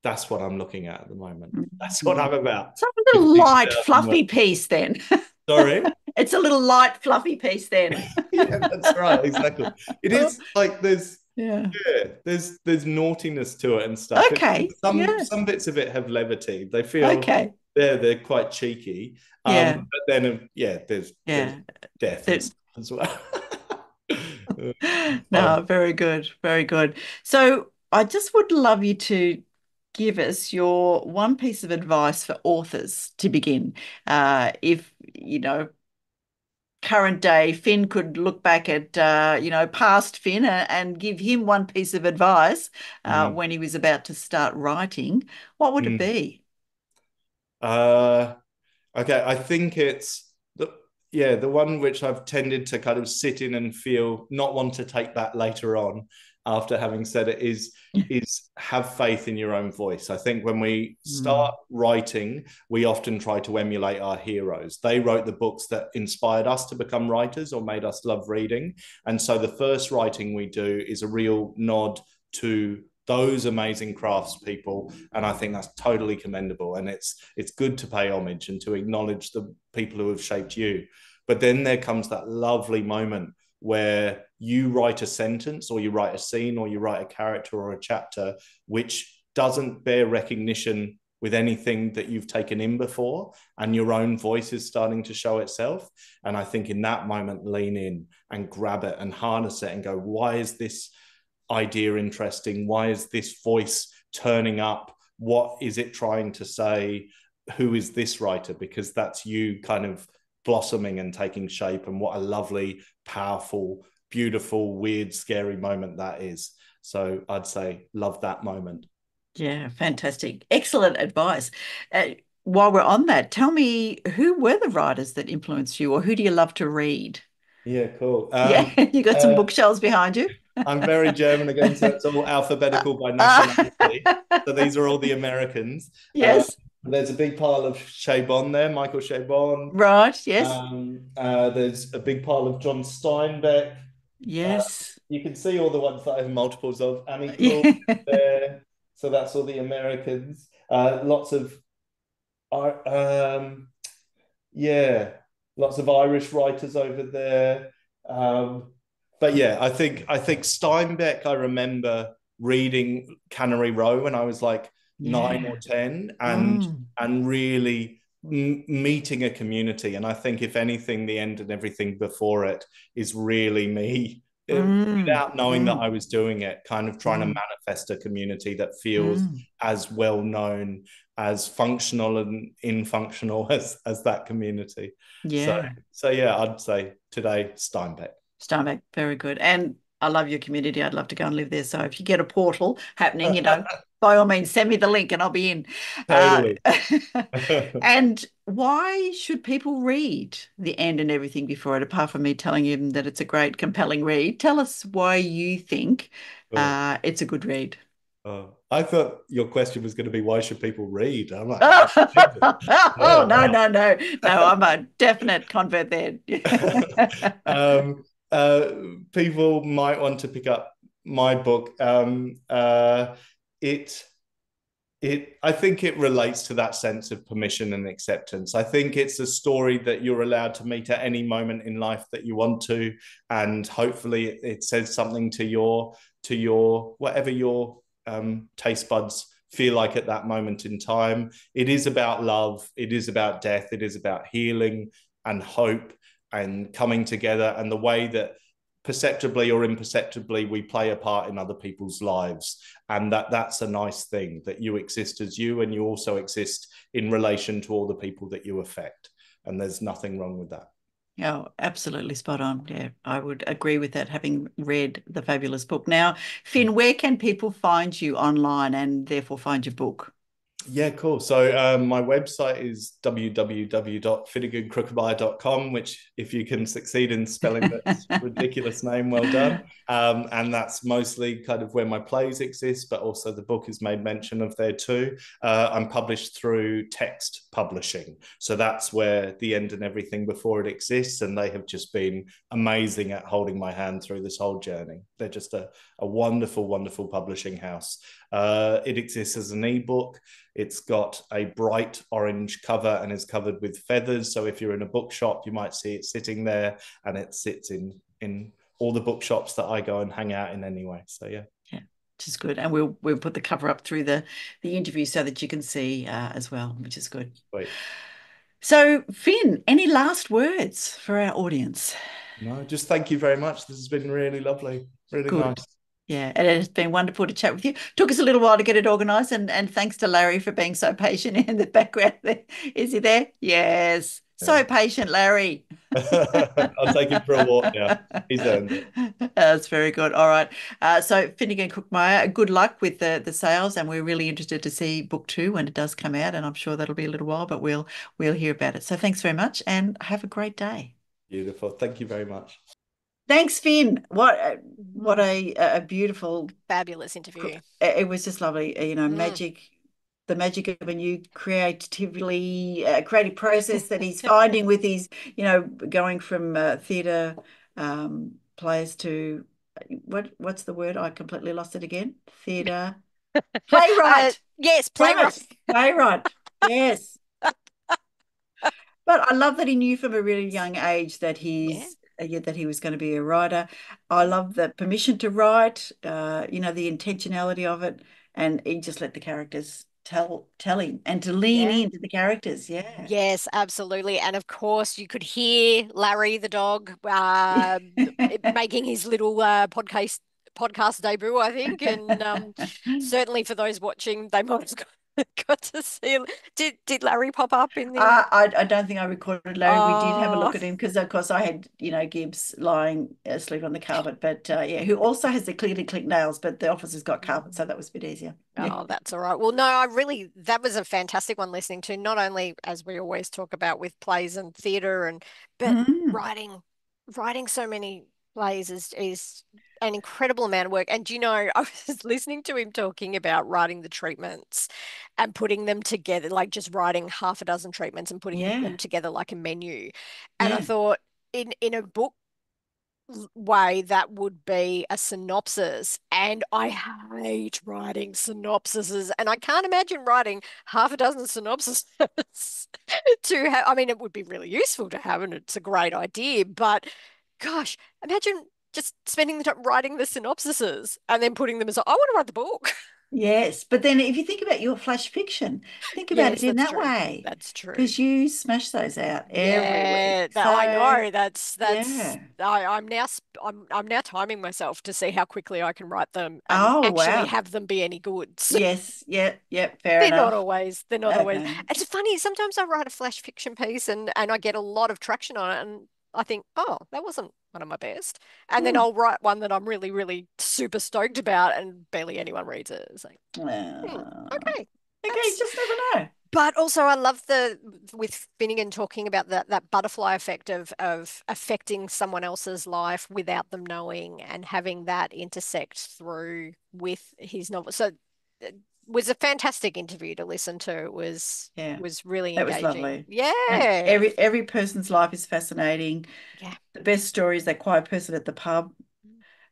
that's what I'm looking at at the moment. That's what I'm about. It's a little light, fluffy piece then. Sorry? it's a little light, fluffy piece then. yeah, that's right. Exactly. It is like there's yeah. yeah. there's there's naughtiness to it and stuff. Okay. It, some yeah. some bits of it have levity. They feel okay they're they're quite cheeky. Um, yeah. But then um, yeah, there's, yeah. There's death as well. no, um, very good, very good. So I just would love you to give us your one piece of advice for authors to begin. Uh, if you know current day Finn could look back at uh, you know past Finn and, and, give him one piece of advice uh, mm. when he was about to start writing, what would mm. it be? Uh, okay, I think it's the yeah the one which I've tended to kind of sit in and feel not want to take that later on after having said it is is have faith in your own voice. I think when we start mm. writing, we often try to emulate our heroes. They wrote the books that inspired us to become writers or made us love reading. And so the first writing we do is a real nod to those amazing craftspeople and i think that's totally commendable and it's it's good to pay homage and to acknowledge the people who have shaped you. But then there comes that lovely moment where you write a sentence or you write a scene or you write a character or a chapter which doesn't bear recognition with anything that you've taken in before and your own voice is starting to show itself. And i think in that moment lean in and grab it and harness it and go why is this idea interesting? Why is this voice turning up? What is it trying to say? Who is this writer? Because that's you kind of blossoming and taking shape and what a lovely powerful beautiful weird scary moment that is. So i'd say love that moment. Yeah fantastic. Excellent advice. Uh, while we're on that tell me who were the writers that influenced you or who do you love to read? Yeah cool. Um, yeah you got some uh, bookshelves behind you I'm very German again, so it's all alphabetical by nationality. so these are all the Americans. Yes. Uh, there's a big pile of Chabon there, Michael Chabon. Right, yes. Um, uh, there's a big pile of John Steinbeck. Yes. Uh, you can see all the ones that I have multiples of. Annie there. So that's all the Americans. Uh, lots of, um, yeah, lots of Irish writers over there. Um, but yeah, I think I think Steinbeck. I remember reading Cannery Row when I was like yeah. nine or ten and mm. and really m- meeting a community and i think if anything the end and everything before it is really me uh, mm. without knowing mm. that i was doing it kind of trying to mm. manifest a community that feels mm. as well known as functional and infunctional as as that community yeah so, so yeah i'd say today steinbeck steinbeck very good and I love your community. I'd love to go and live there. So if you get a portal happening, you know, by all means, send me the link and I'll be in. Totally. Uh, and why should people read The End and Everything Before It, apart from me telling them that it's a great, compelling read? Tell us why you think oh. uh, it's a good read. Oh, I thought your question was going to be why should people read? I'm like, oh, no, no, no, no. I'm a definite convert there. um, uh, people might want to pick up my book. Um, uh, it it I think it relates to that sense of permission and acceptance. I think it's a story that you're allowed to meet at any moment in life that you want to, and hopefully it, says something to your to your whatever your um, taste buds feel like at that moment in time. It is about love. It is about death. It is about healing and hope and coming together and the way that perceptibly or imperceptibly we play a part in other people's lives and that that's a nice thing that you exist as you and you also exist in relation to all the people that you affect and there's nothing wrong with that yeah, absolutely spot on. Yeah, I would agree with that, having read the fabulous book. Now, Finn, where can people find you online and therefore find your book? Yeah, cool. So um, my website is www.finegankruckemeyer.com, which if you can succeed in spelling that ridiculous name, well done. Um, and that's mostly kind of where my plays exist, but also the book is made mention of there too. Uh, I'm published through text publishing. So that's where the end and everything before it exists. And they have just been amazing at holding my hand through this whole journey. They're just a, a wonderful, wonderful publishing house. Uh, it exists as an ebook. It's got a bright orange cover and is covered with feathers. So if you're in a bookshop, you might see it sitting there, and it sits in in all the bookshops that I go and hang out in anyway. So yeah. Yeah. Which is good, and we'll we'll put the cover up through the the interview so that you can see uh, as well, which is good. Sweet. So, Finn, any last words for our audience? No, just thank you very much. This has been really lovely, really good. nice. Yeah, it has been wonderful to chat with you. Took us a little while to get it organised, and and thanks to Larry for being so patient in the background. Is he there? Yes. So patient, Larry. I'll take him for a walk now. He's earned. That's very good. All right. Uh, so Finegan Kruckemeyer, good luck with the the sales, and we're really interested to see book two when it does come out, and I'm sure that'll be a little while, but we'll we'll hear about it. So thanks very much, and have a great day. Beautiful. Thank you very much. Thanks, Finn. What what a a beautiful, Fabulous interview. it was just lovely. You know, Mm. magic. The magic of a new creatively uh, creative process that he's finding with his, you know, going from uh, theatre um, plays to what? What's the word? I completely lost it again. Theatre Uh, playwright. yes, playwright. Yes, playwright. Yes. But I love that he knew from a really young age that he's uh, yeah, that he was going to be a writer. I love the permission to write, uh, you know, the intentionality of it, and he just let the characters tell tell him and to lean Yeah. into the characters. Yeah. Yes, absolutely. And of course, you could hear Larry the dog uh, making his little uh, podcast podcast debut, I think. And um, certainly for those watching, they might have got, to see. Did did Larry pop up in the? Uh, I, I don't think I recorded Larry. We did have a look Oh. at him because, of course, I had, you know, Gibbs lying asleep on the carpet. But uh, yeah, who also has the clearly click nails, but the office has got carpet, so that was a bit easier. Yeah. Oh, that's all right. Well, no, I really, that was a fantastic one listening to, not only as we always talk about with plays and theatre and, but Mm. writing, writing so many plays is, is an incredible amount of work. And do you know, I was listening to him talking about writing the treatments and putting them together, like just writing half a dozen treatments and putting Yeah. them together like a menu. And I thought in, in a book way that would be a synopsis and I hate writing synopsises and I can't imagine writing half a dozen synopsises to have I mean it would be really useful to have and it's a great idea but gosh imagine just spending the time writing the synopsises and then putting them as I want to write the book Yes, but then if you think about your flash fiction, think about Yes, it in that true. way that's true because you smash those out every yeah week. that I know that's that's yeah. I, I'm now I'm I'm now timing myself to see how quickly I can write them and Oh, actually wow. have them be any good. So Yes, yeah, yeah, fair they're not always they're not always. It's funny, sometimes I write a flash fiction piece and and I get a lot of traction on it and I think, oh, that wasn't one of my best. And then Hmm. I'll write one that I'm really, really super stoked about and barely anyone reads it. It's like, Uh, okay. okay, that's- just never know. But also, I love the with Finegan talking about that that butterfly effect of of affecting someone else's life without them knowing, and having that intersect through with his novel. So, it was a fantastic interview to listen to. It was Yeah. was really That was engaging. lovely. Yeah, And every every person's life is fascinating. Yeah. The best story is that quiet person at the pub.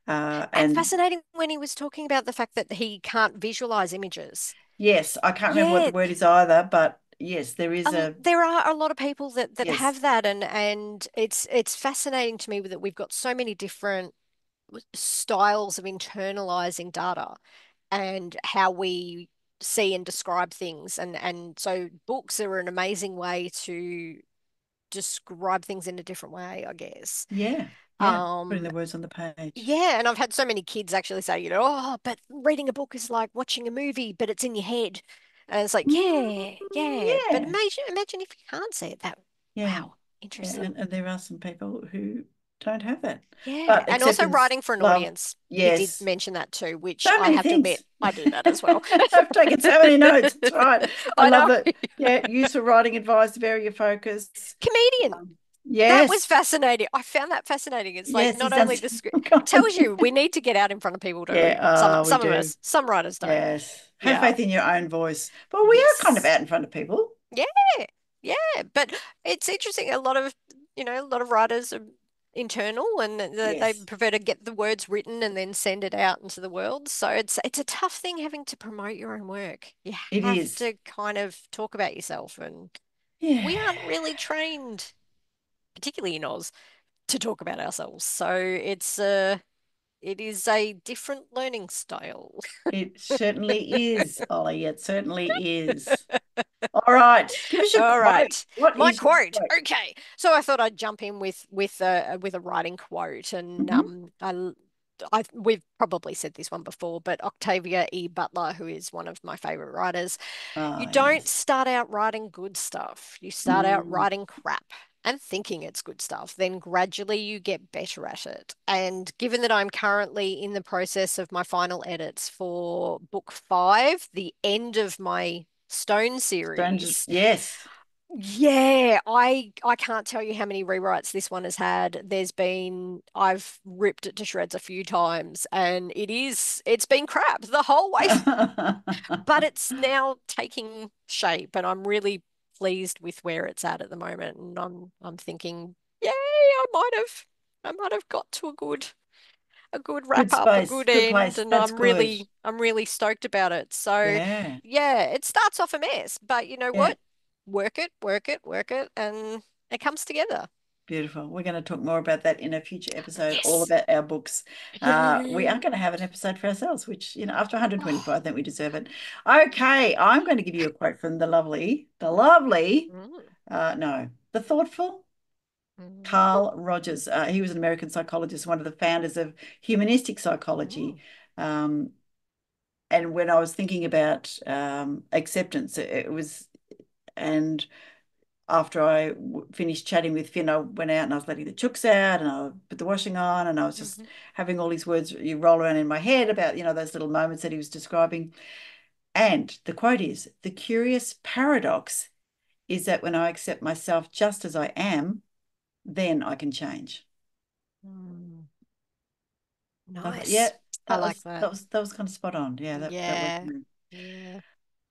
Uh, and and fascinating when he was talking about the fact that he can't visualize images. yes, I can't remember what the word is either, but yes, there is Um, a there are a lot of people that that Yes. have that, and and it's it's fascinating to me that we've got so many different styles of internalizing data and how we see and describe things, and and so books are an amazing way to describe things in a different way, I guess. yeah, yeah, Um, putting the words on the page. yeah, and I've had so many kids actually say, you know, oh, but reading a book is like watching a movie, but it's in your head. And it's like, yeah, Mm, yeah. But imagine imagine if you can't see it that Yeah, wow, yeah, interesting. and, and there are some people who don't have that. Yeah. And also writing for an audience. He did yes. mention that too, which So I have to admit. I do that as well. I've taken so many notes. That's right. I, I love it. Yeah, use for writing advice, very focused. Comedian. Um, yes. That was fascinating. I found that fascinating. It's like Yes, not only the script it tells you we need to get out in front of people to Yeah, some oh, some of us, some writers don't. Yes. Have Yeah. faith in your own voice. But we are kind of out in front of people. Yeah. Yeah, but it's interesting. A lot of, you know, a lot of writers are internal and th- they prefer to get the words written and then send it out into the world. So it's it's a tough thing having to promote your own work. You It have is. to kind of talk about yourself, and Yeah. we aren't really trained, particularly in Oz, to talk about ourselves. So it's uh it is a different learning style. It certainly is, Ollie. It certainly is. All right. Give us your All quote. right. What My your quote. Okay. So I thought I'd jump in with with a with a writing quote and Mhm. um I I, we've probably said this one before, but Octavia E. Butler, who is one of my favorite writers, Oh, you don't start out writing good stuff. You start out Mm. writing crap and thinking it's good stuff. Then gradually you get better at it. And given that I'm currently in the process of my final edits for book five, the end of my Stone series, yes. yeah, I I can't tell you how many rewrites this one has had. There's been I've ripped it to shreds a few times and it is it's been crap the whole way but it's now taking shape and I'm really pleased with where it's at at the moment and I'm I'm thinking, yay, I might have I might have got to a good a good wrap up, a good good end, place. and That's I'm good. really I'm really stoked about it. So Yeah, yeah, it starts off a mess, but you know yeah. what? Work it, work it, work it, and it comes together. Beautiful. We're going to talk more about that in a future episode, all about our books. Uh, we are going to have an episode for ourselves, which, you know, after 124, I think we deserve it. Okay, I'm going to give you a quote from the lovely, the lovely, uh, no, the thoughtful mm, Carl Rogers. Uh, he was an American psychologist, one of the founders of humanistic psychology. mm. Um, and when I was thinking about um, acceptance, it, it was, and after I w- finished chatting with Finn, I went out and I was letting the chooks out and I put the washing on and I was just Mhm. having all these words you roll around in my head about, you know, those little moments that he was describing. And the quote is, the curious paradox is that when I accept myself just as I am, then I can change. Mm. I Nice. yeah, I that like was that. that was that was kind of spot on. Yeah, that, that Yeah. was Yeah.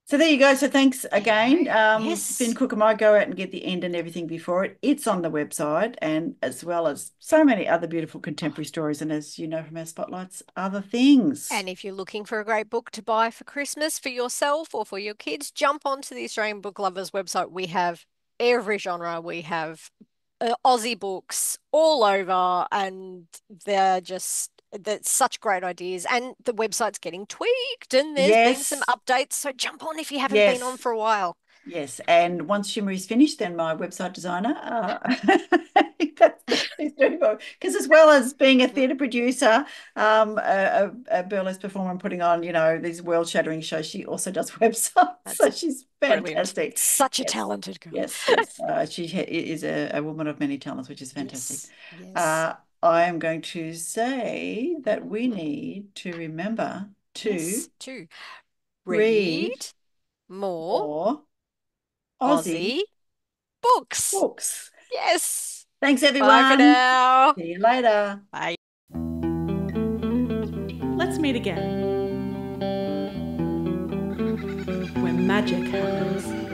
So there you go. So thanks again. Um, Yes. Finn Cook and I go out and get the end and everything before it. It's on the website and as well as so many other beautiful contemporary stories. And as you know from our spotlights, other things. And if you're looking for a great book to buy for Christmas for yourself or for your kids, jump onto the Australian Book Lovers website. We have every genre. We have uh, Aussie books all over, and they're just that's such great ideas. And the website's getting tweaked, and there's been some updates. So jump on if you haven't been on for a while. Yes, and once Shimmer is finished, then my website designer, uh, because as well as being a theatre producer, um, a, a, burlesque performer, and putting on, you know, these world-shattering shows, she also does websites. So That's she's Brilliant. fantastic. Such a talented girl. Yes, yes. Uh, she is a, a woman of many talents, which is fantastic. Yes. Yes. Uh, I am going to say that we need to remember to Yes. To read read more more Aussie Aussie books. books. Yes. Thanks, Bye for everyone. now. See you later. Bye. Let's meet again. Where magic happens.